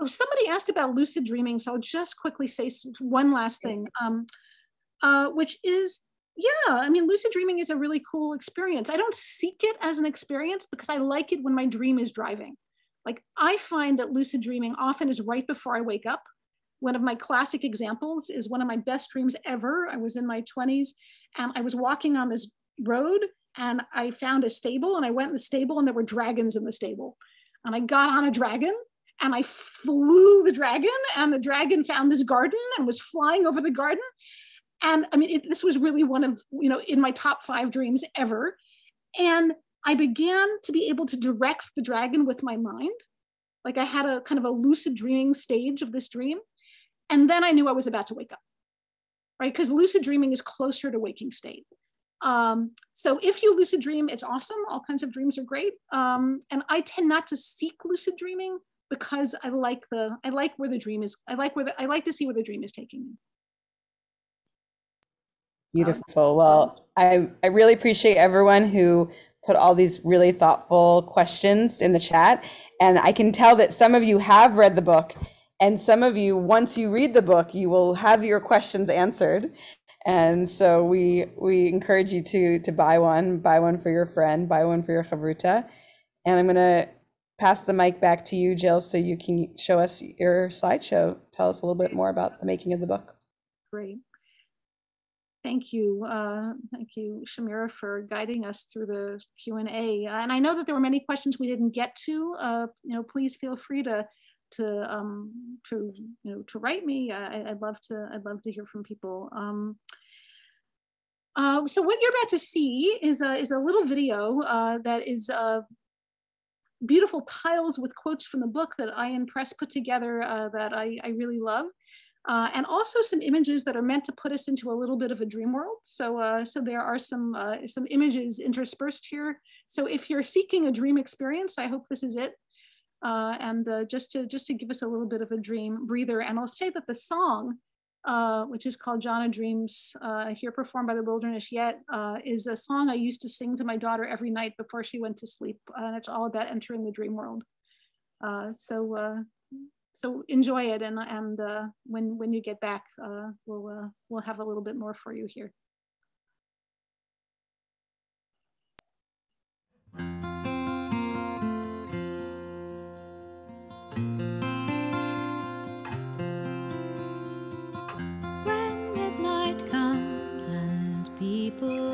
Speaker 4: oh, somebody asked about lucid dreaming, so I'll just quickly say one last thing, um, uh, which is, yeah, I mean, lucid dreaming is a really cool experience. I don't seek it as an experience because I like it when my dream is driving. Like I find that lucid dreaming often is right before I wake up. One of my classic examples is one of my best dreams ever. I was in my 20s and I was walking on this road and I found a stable and I went in the stable and there were dragons in the stable. And I got on a dragon and I flew the dragon and the dragon found this garden and was flying over the garden. And I mean, it, this was really one of, you know, in my top five dreams ever. And I began to be able to direct the dragon with my mind. Like I had a kind of a lucid dreaming stage of this dream. And then I knew I was about to wake up, right? Because lucid dreaming is closer to waking state. Um, so if you lucid dream, it's awesome. All kinds of dreams are great. Um, and I tend not to seek lucid dreaming because I like the I like where the dream is. I like where the, I like to see where the dream is taking me.
Speaker 2: Beautiful. Well, I I really appreciate everyone who put all these really thoughtful questions in the chat, and I can tell that some of you have read the book, and some of you, once you read the book, you will have your questions answered. And so we we encourage you to to buy one, buy one for your friend, buy one for your chavruta. And I'm gonna pass the mic back to you, Jill, so you can show us your slideshow. Tell us a little bit more about the making of the book.
Speaker 4: Great. Thank you. Uh, thank you, Shamira, for guiding us through the Q&A. And I know that there were many questions we didn't get to. Uh, you know, please feel free to to um, to you know to write me. I, would love to I'd love to hear from people. Um, uh, so what you're about to see is a, is a little video uh, that is uh, beautiful tiles with quotes from the book that Ayin Press put together uh, that I, I, really love. Uh, and also some images that are meant to put us into a little bit of a dream world. So, uh, so there are some, uh, some images interspersed here. So if you're seeking a dream experience, I hope this is it. Uh, and uh, just, to, just to give us a little bit of a dream breather. And I'll say that the song uh, which is called Jana Dreams, uh, here performed by the Wilderness Yet, uh, is a song I used to sing to my daughter every night before she went to sleep. and it's all about entering the dream world. Uh, so, so enjoy it, and and when when you get back, we'll we'll have a little bit more for you here. people.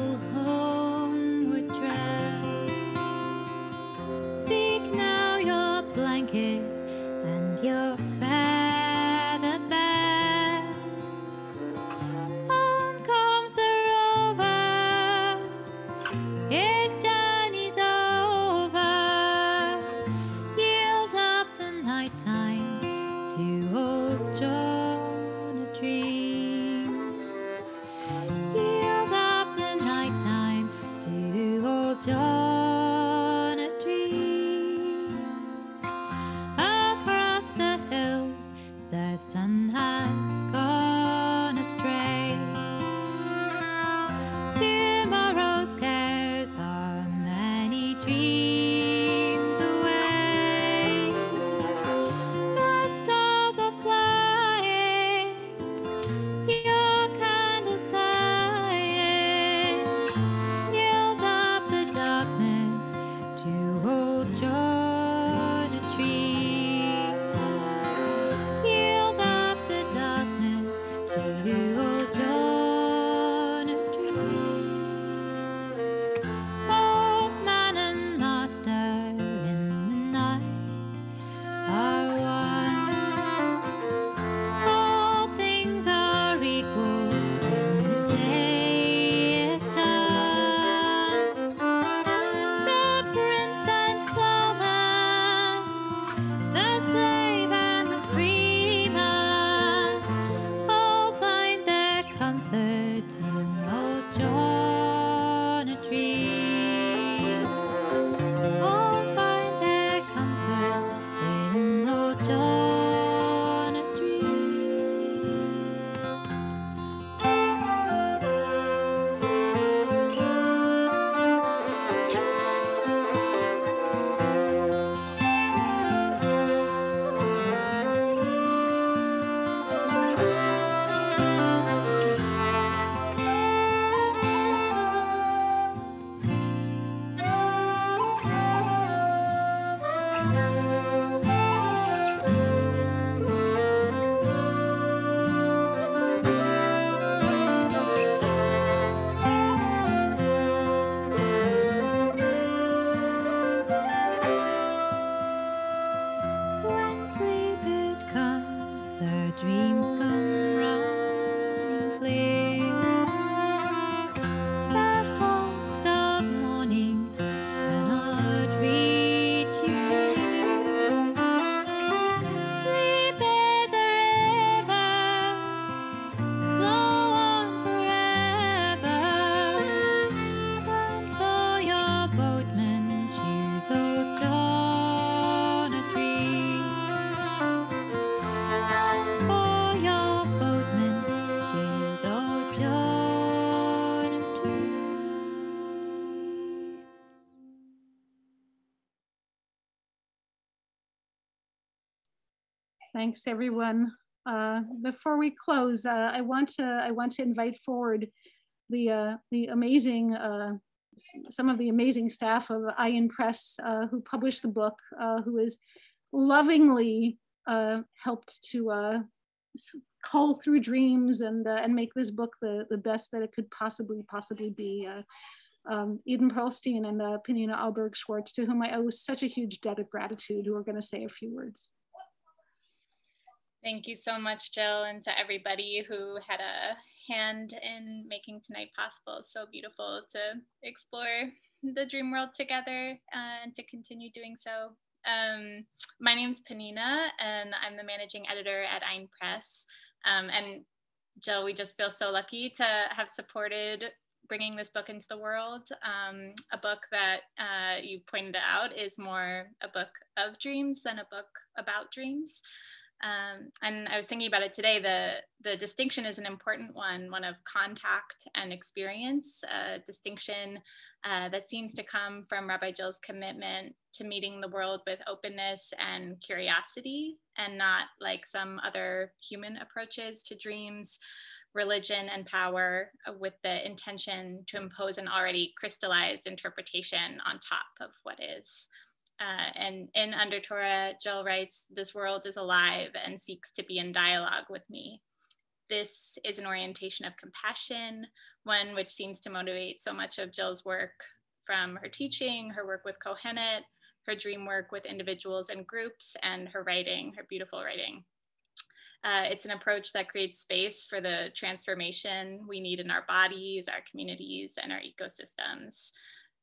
Speaker 4: Thanks, everyone. Uh, before we close, uh, I want to I want to invite forward the uh, the amazing uh, some of the amazing staff of Ayin Press uh, who published the book, uh, who has lovingly helped to cull through dreams and and make this book the the best that it could possibly possibly be. Um, Eden Perlstein and Penina Alberg Schwartz, to whom I owe such a huge debt of gratitude, who are going to say a few words.
Speaker 6: Thank you so much, Jill, and to everybody who had a hand in making tonight possible. It's so beautiful to explore the dream world together and to continue doing so. Um, my name's Penina, and I'm the managing editor at Ayin Press. Um, and Jill, we just feel so lucky to have supported bringing this book into the world. Um, a book that uh, you pointed out is more a book of dreams than a book about dreams. Um, and I was thinking about it today. The the distinction is an important one, one of contact and experience. A distinction uh, that seems to come from Rabbi Jill's commitment to meeting the world with openness and curiosity, and not like some other human approaches to dreams, religion, and power, with the intention to impose an already crystallized interpretation on top of what is. Uh, and in Undertorah, Jill writes, This world is alive and seeks to be in dialogue with me. This is an orientation of compassion, one which seems to motivate so much of Jill's work from her teaching, her work with Kohenet, her dream work with individuals and groups, and her writing, her beautiful writing. Uh, it's an approach that creates space for the transformation we need in our bodies, our communities, and our ecosystems.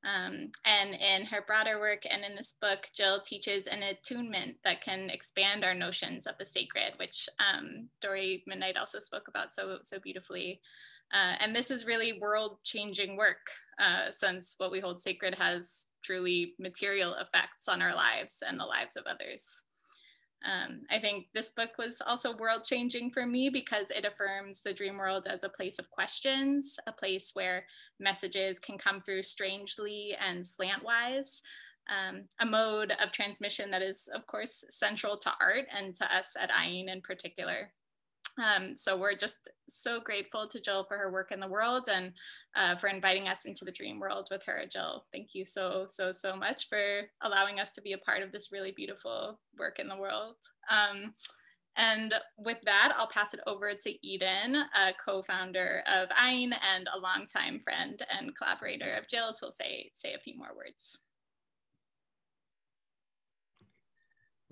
Speaker 6: Um, and in her broader work and in this book, Jill teaches an attunement that can expand our notions of the sacred, which um, Dori Midnight also spoke about so, so beautifully. Uh, and this is really world changing work uh, since what we hold sacred has truly material effects on our lives and the lives of others. Um, I think this book was also world changing for me because it affirms the dream world as a place of questions, a place where messages can come through strangely and slantwise, um, a mode of transmission that is, of course, central to art and to us at Ayin in particular. Um, so we're just so grateful to Jill for her work in the world and uh, for inviting us into the dream world with her. Jill, thank you so, so, so much for allowing us to be a part of this really beautiful work in the world. Um, and with that, I'll pass it over to Eden, a co-founder of Ayin and a longtime friend and collaborator of Jill's, who'll say, say a few more words.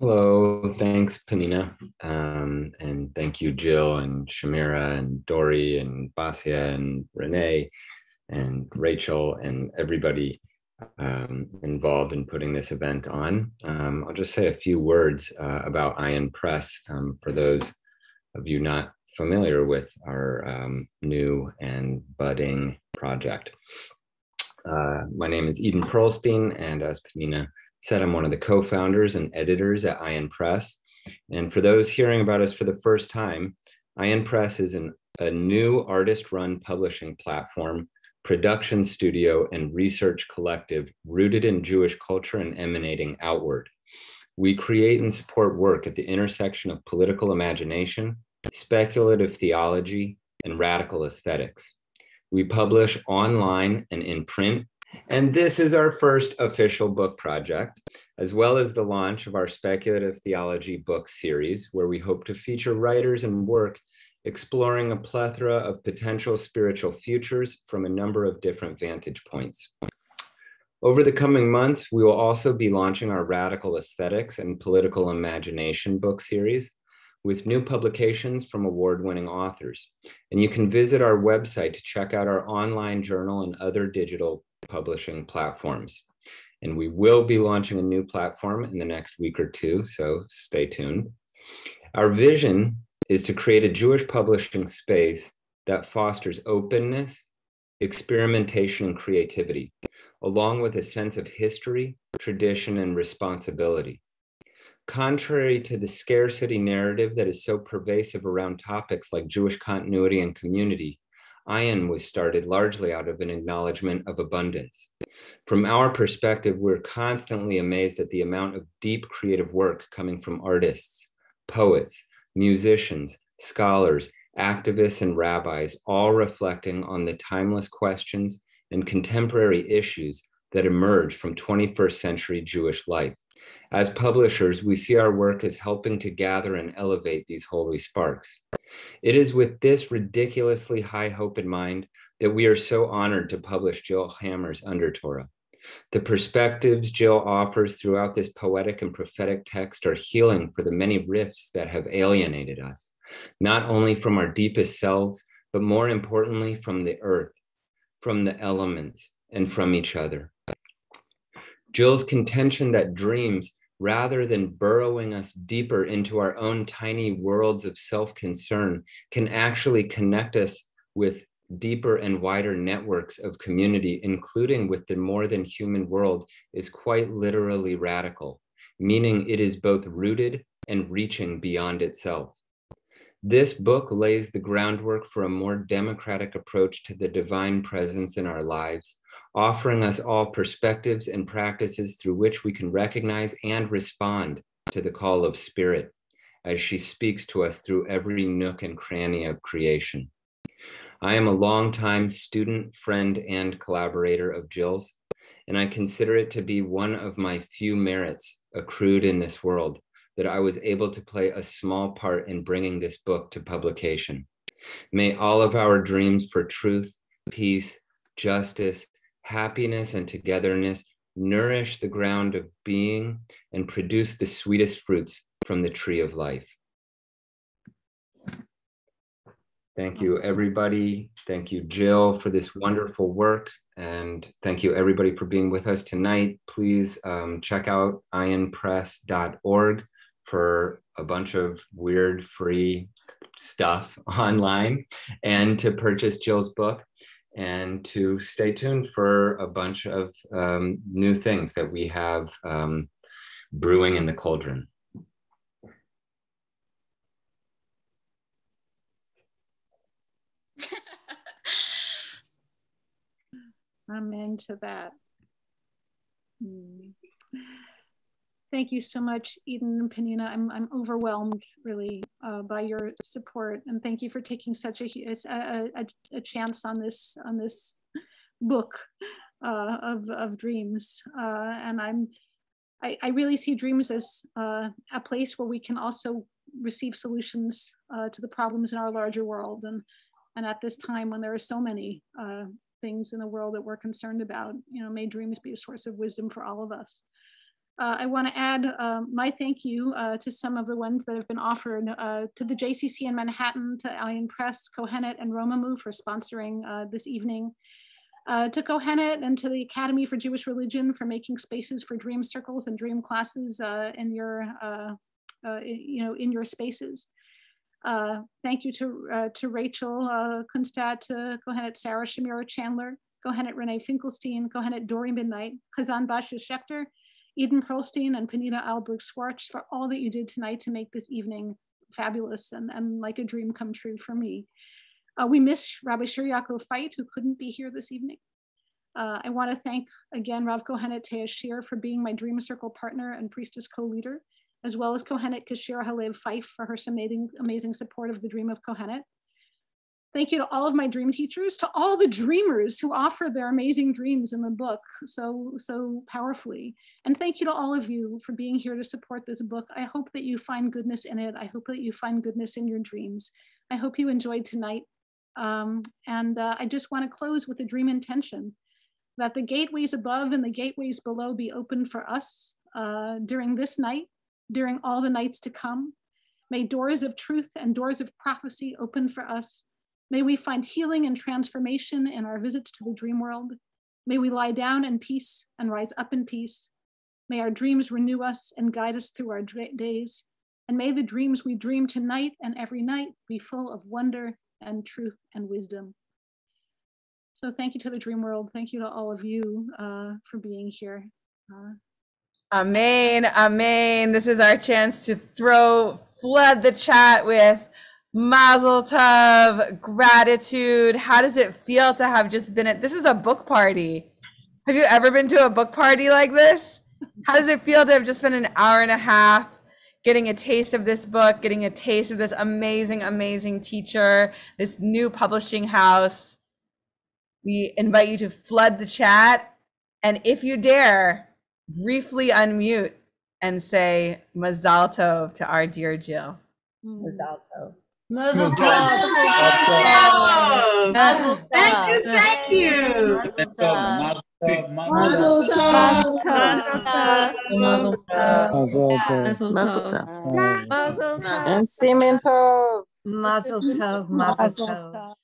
Speaker 7: Hello, thanks, Penina. Um, and thank you, Jill and Shamira and Dori and Basya and Renee and Rachel and everybody um, involved in putting this event on. Um, I'll just say a few words uh, about Ayin Press um, for those of you not familiar with our um, new and budding project. Uh, my name is Eden Perlstein, and as Penina said, I'm one of the co-founders and editors at Ayin Press. And for those hearing about us for the first time, Ayin Press is an, a new artist-run publishing platform, production studio, and research collective rooted in Jewish culture and emanating outward. We create and support work at the intersection of political imagination, speculative theology, and radical aesthetics. We publish online and in print and this is our first official book project, as well as the launch of our speculative theology book series, where we hope to feature writers and work exploring a plethora of potential spiritual futures from a number of different vantage points. Over the coming months, we will also be launching our Radical Aesthetics and Political Imagination book series with new publications from award winning authors. And you can visit our website to check out our online journal and other digital publishing platforms. And we will be launching a new platform in the next week or two, so stay tuned. Our vision is to create a Jewish publishing space that fosters openness, experimentation, and creativity, along with a sense of history, tradition, and responsibility. Contrary to the scarcity narrative that is so pervasive around topics like Jewish continuity and community, Ayin was started largely out of an acknowledgement of abundance. From our perspective, we're constantly amazed at the amount of deep creative work coming from artists, poets, musicians, scholars, activists, and rabbis, all reflecting on the timeless questions and contemporary issues that emerge from 21st century Jewish life. As publishers, we see our work as helping to gather and elevate these holy sparks. It is with this ridiculously high hope in mind that we are so honored to publish Jill Hammer's Undertorah. The perspectives Jill offers throughout this poetic and prophetic text are healing for the many rifts that have alienated us, not only from our deepest selves, but more importantly, from the earth, from the elements, and from each other. Jill's contention that dreams, rather than burrowing us deeper into our own tiny worlds of self concern, can actually connect us with deeper and wider networks of community, including with the more than human world, is quite literally radical, meaning it is both rooted and reaching beyond itself. This book lays the groundwork for a more democratic approach to the divine presence in our lives, offering us all perspectives and practices through which we can recognize and respond to the call of spirit as she speaks to us through every nook and cranny of creation. I am a longtime student, friend, and collaborator of Jill's, and I consider it to be one of my few merits accrued in this world that I was able to play a small part in bringing this book to publication. May all of our dreams for truth, peace, justice, happiness, and togetherness nourish the ground of being and produce the sweetest fruits from the tree of life. Thank you, everybody. Thank you, Jill, for this wonderful work. And thank you, everybody, for being with us tonight. Please um, check out ayinpress.org for a bunch of weird free stuff <laughs> online and to purchase Jill's book and to stay tuned for a bunch of um, new things that we have um, brewing in the cauldron. <laughs>
Speaker 4: Amen to that. Mm. Thank you so much, Eden and Penina. I'm, I'm overwhelmed really uh, by your support and thank you for taking such a, a, a, a chance on this, on this book uh, of, of dreams. Uh, and I'm, I, I, really see dreams as uh, a place where we can also receive solutions uh, to the problems in our larger world. And, and at this time when there are so many uh, things in the world that we're concerned about, you know, may dreams be a source of wisdom for all of us. Uh, I want to add uh, my thank you uh, to some of the ones that have been offered uh, to the JCC in Manhattan, to Ayin Press, Kohenet, and Romemu for sponsoring uh, this evening. Uh, to Kohenet and to the Academy for Jewish Religion for making spaces for dream circles and dream classes in your, you know, in your spaces. thank you to, to Rachel uh, Kunstad, to Kohenet Sarah Shamira Chandler, Kohenet Renee Finkelstein, Kohenet Dori Midnight, Chazzan Basya Schechter, Eden Perlstein and Penina Alberg Schwartz for all that you did tonight to make this evening fabulous and, and like a dream come true for me. Uh, we miss Rabbi Shir Yaakov Feit, who couldn't be here this evening. Uh, I want to thank again Rav Kohenet Taya Shere for being my Dream Circle partner and priestess co-leader, as well as Kohenet Keshira Halev Fife for her amazing, amazing support of the Dream of Kohenet. Thank you to all of my dream teachers, to all the dreamers who offer their amazing dreams in the book so, so powerfully. And thank you to all of you for being here to support this book. I hope that you find goodness in it. I hope that you find goodness in your dreams. I hope you enjoyed tonight. Um, and uh, I just want to close with a dream intention that the gateways above and the gateways below be open for us uh, during this night, during all the nights to come. May doors of truth and doors of prophecy open for us May we find healing and transformation in our visits to the dream world. May we lie down in peace and rise up in peace. May our dreams renew us and guide us through our days. And may the dreams we dream tonight and every night be full of wonder and truth and wisdom. So thank you to the dream world. Thank you to all of you uh, for being here. Uh,
Speaker 2: amen. Amen. This is our chance to throw, flood the chat with Mazel tov, gratitude. How does it feel to have just been at this is a book party? Have you ever been to a book party like this? How does it feel to have just been an hour and a half getting a taste of this book, getting a taste of this amazing, amazing teacher, this new publishing house. We invite you to flood the chat. And if you dare, briefly unmute and say Mazal Tov to our dear Jill. Mm. Mazal Tov.
Speaker 8: Mazel
Speaker 2: Thank
Speaker 8: Mazel
Speaker 2: you, thank you.
Speaker 8: Mazel tov.
Speaker 9: Mazel tov.
Speaker 8: Mazel tov.
Speaker 9: Mazel tov.
Speaker 8: And Simen Tov.
Speaker 9: Mazel tov. Mazel tov.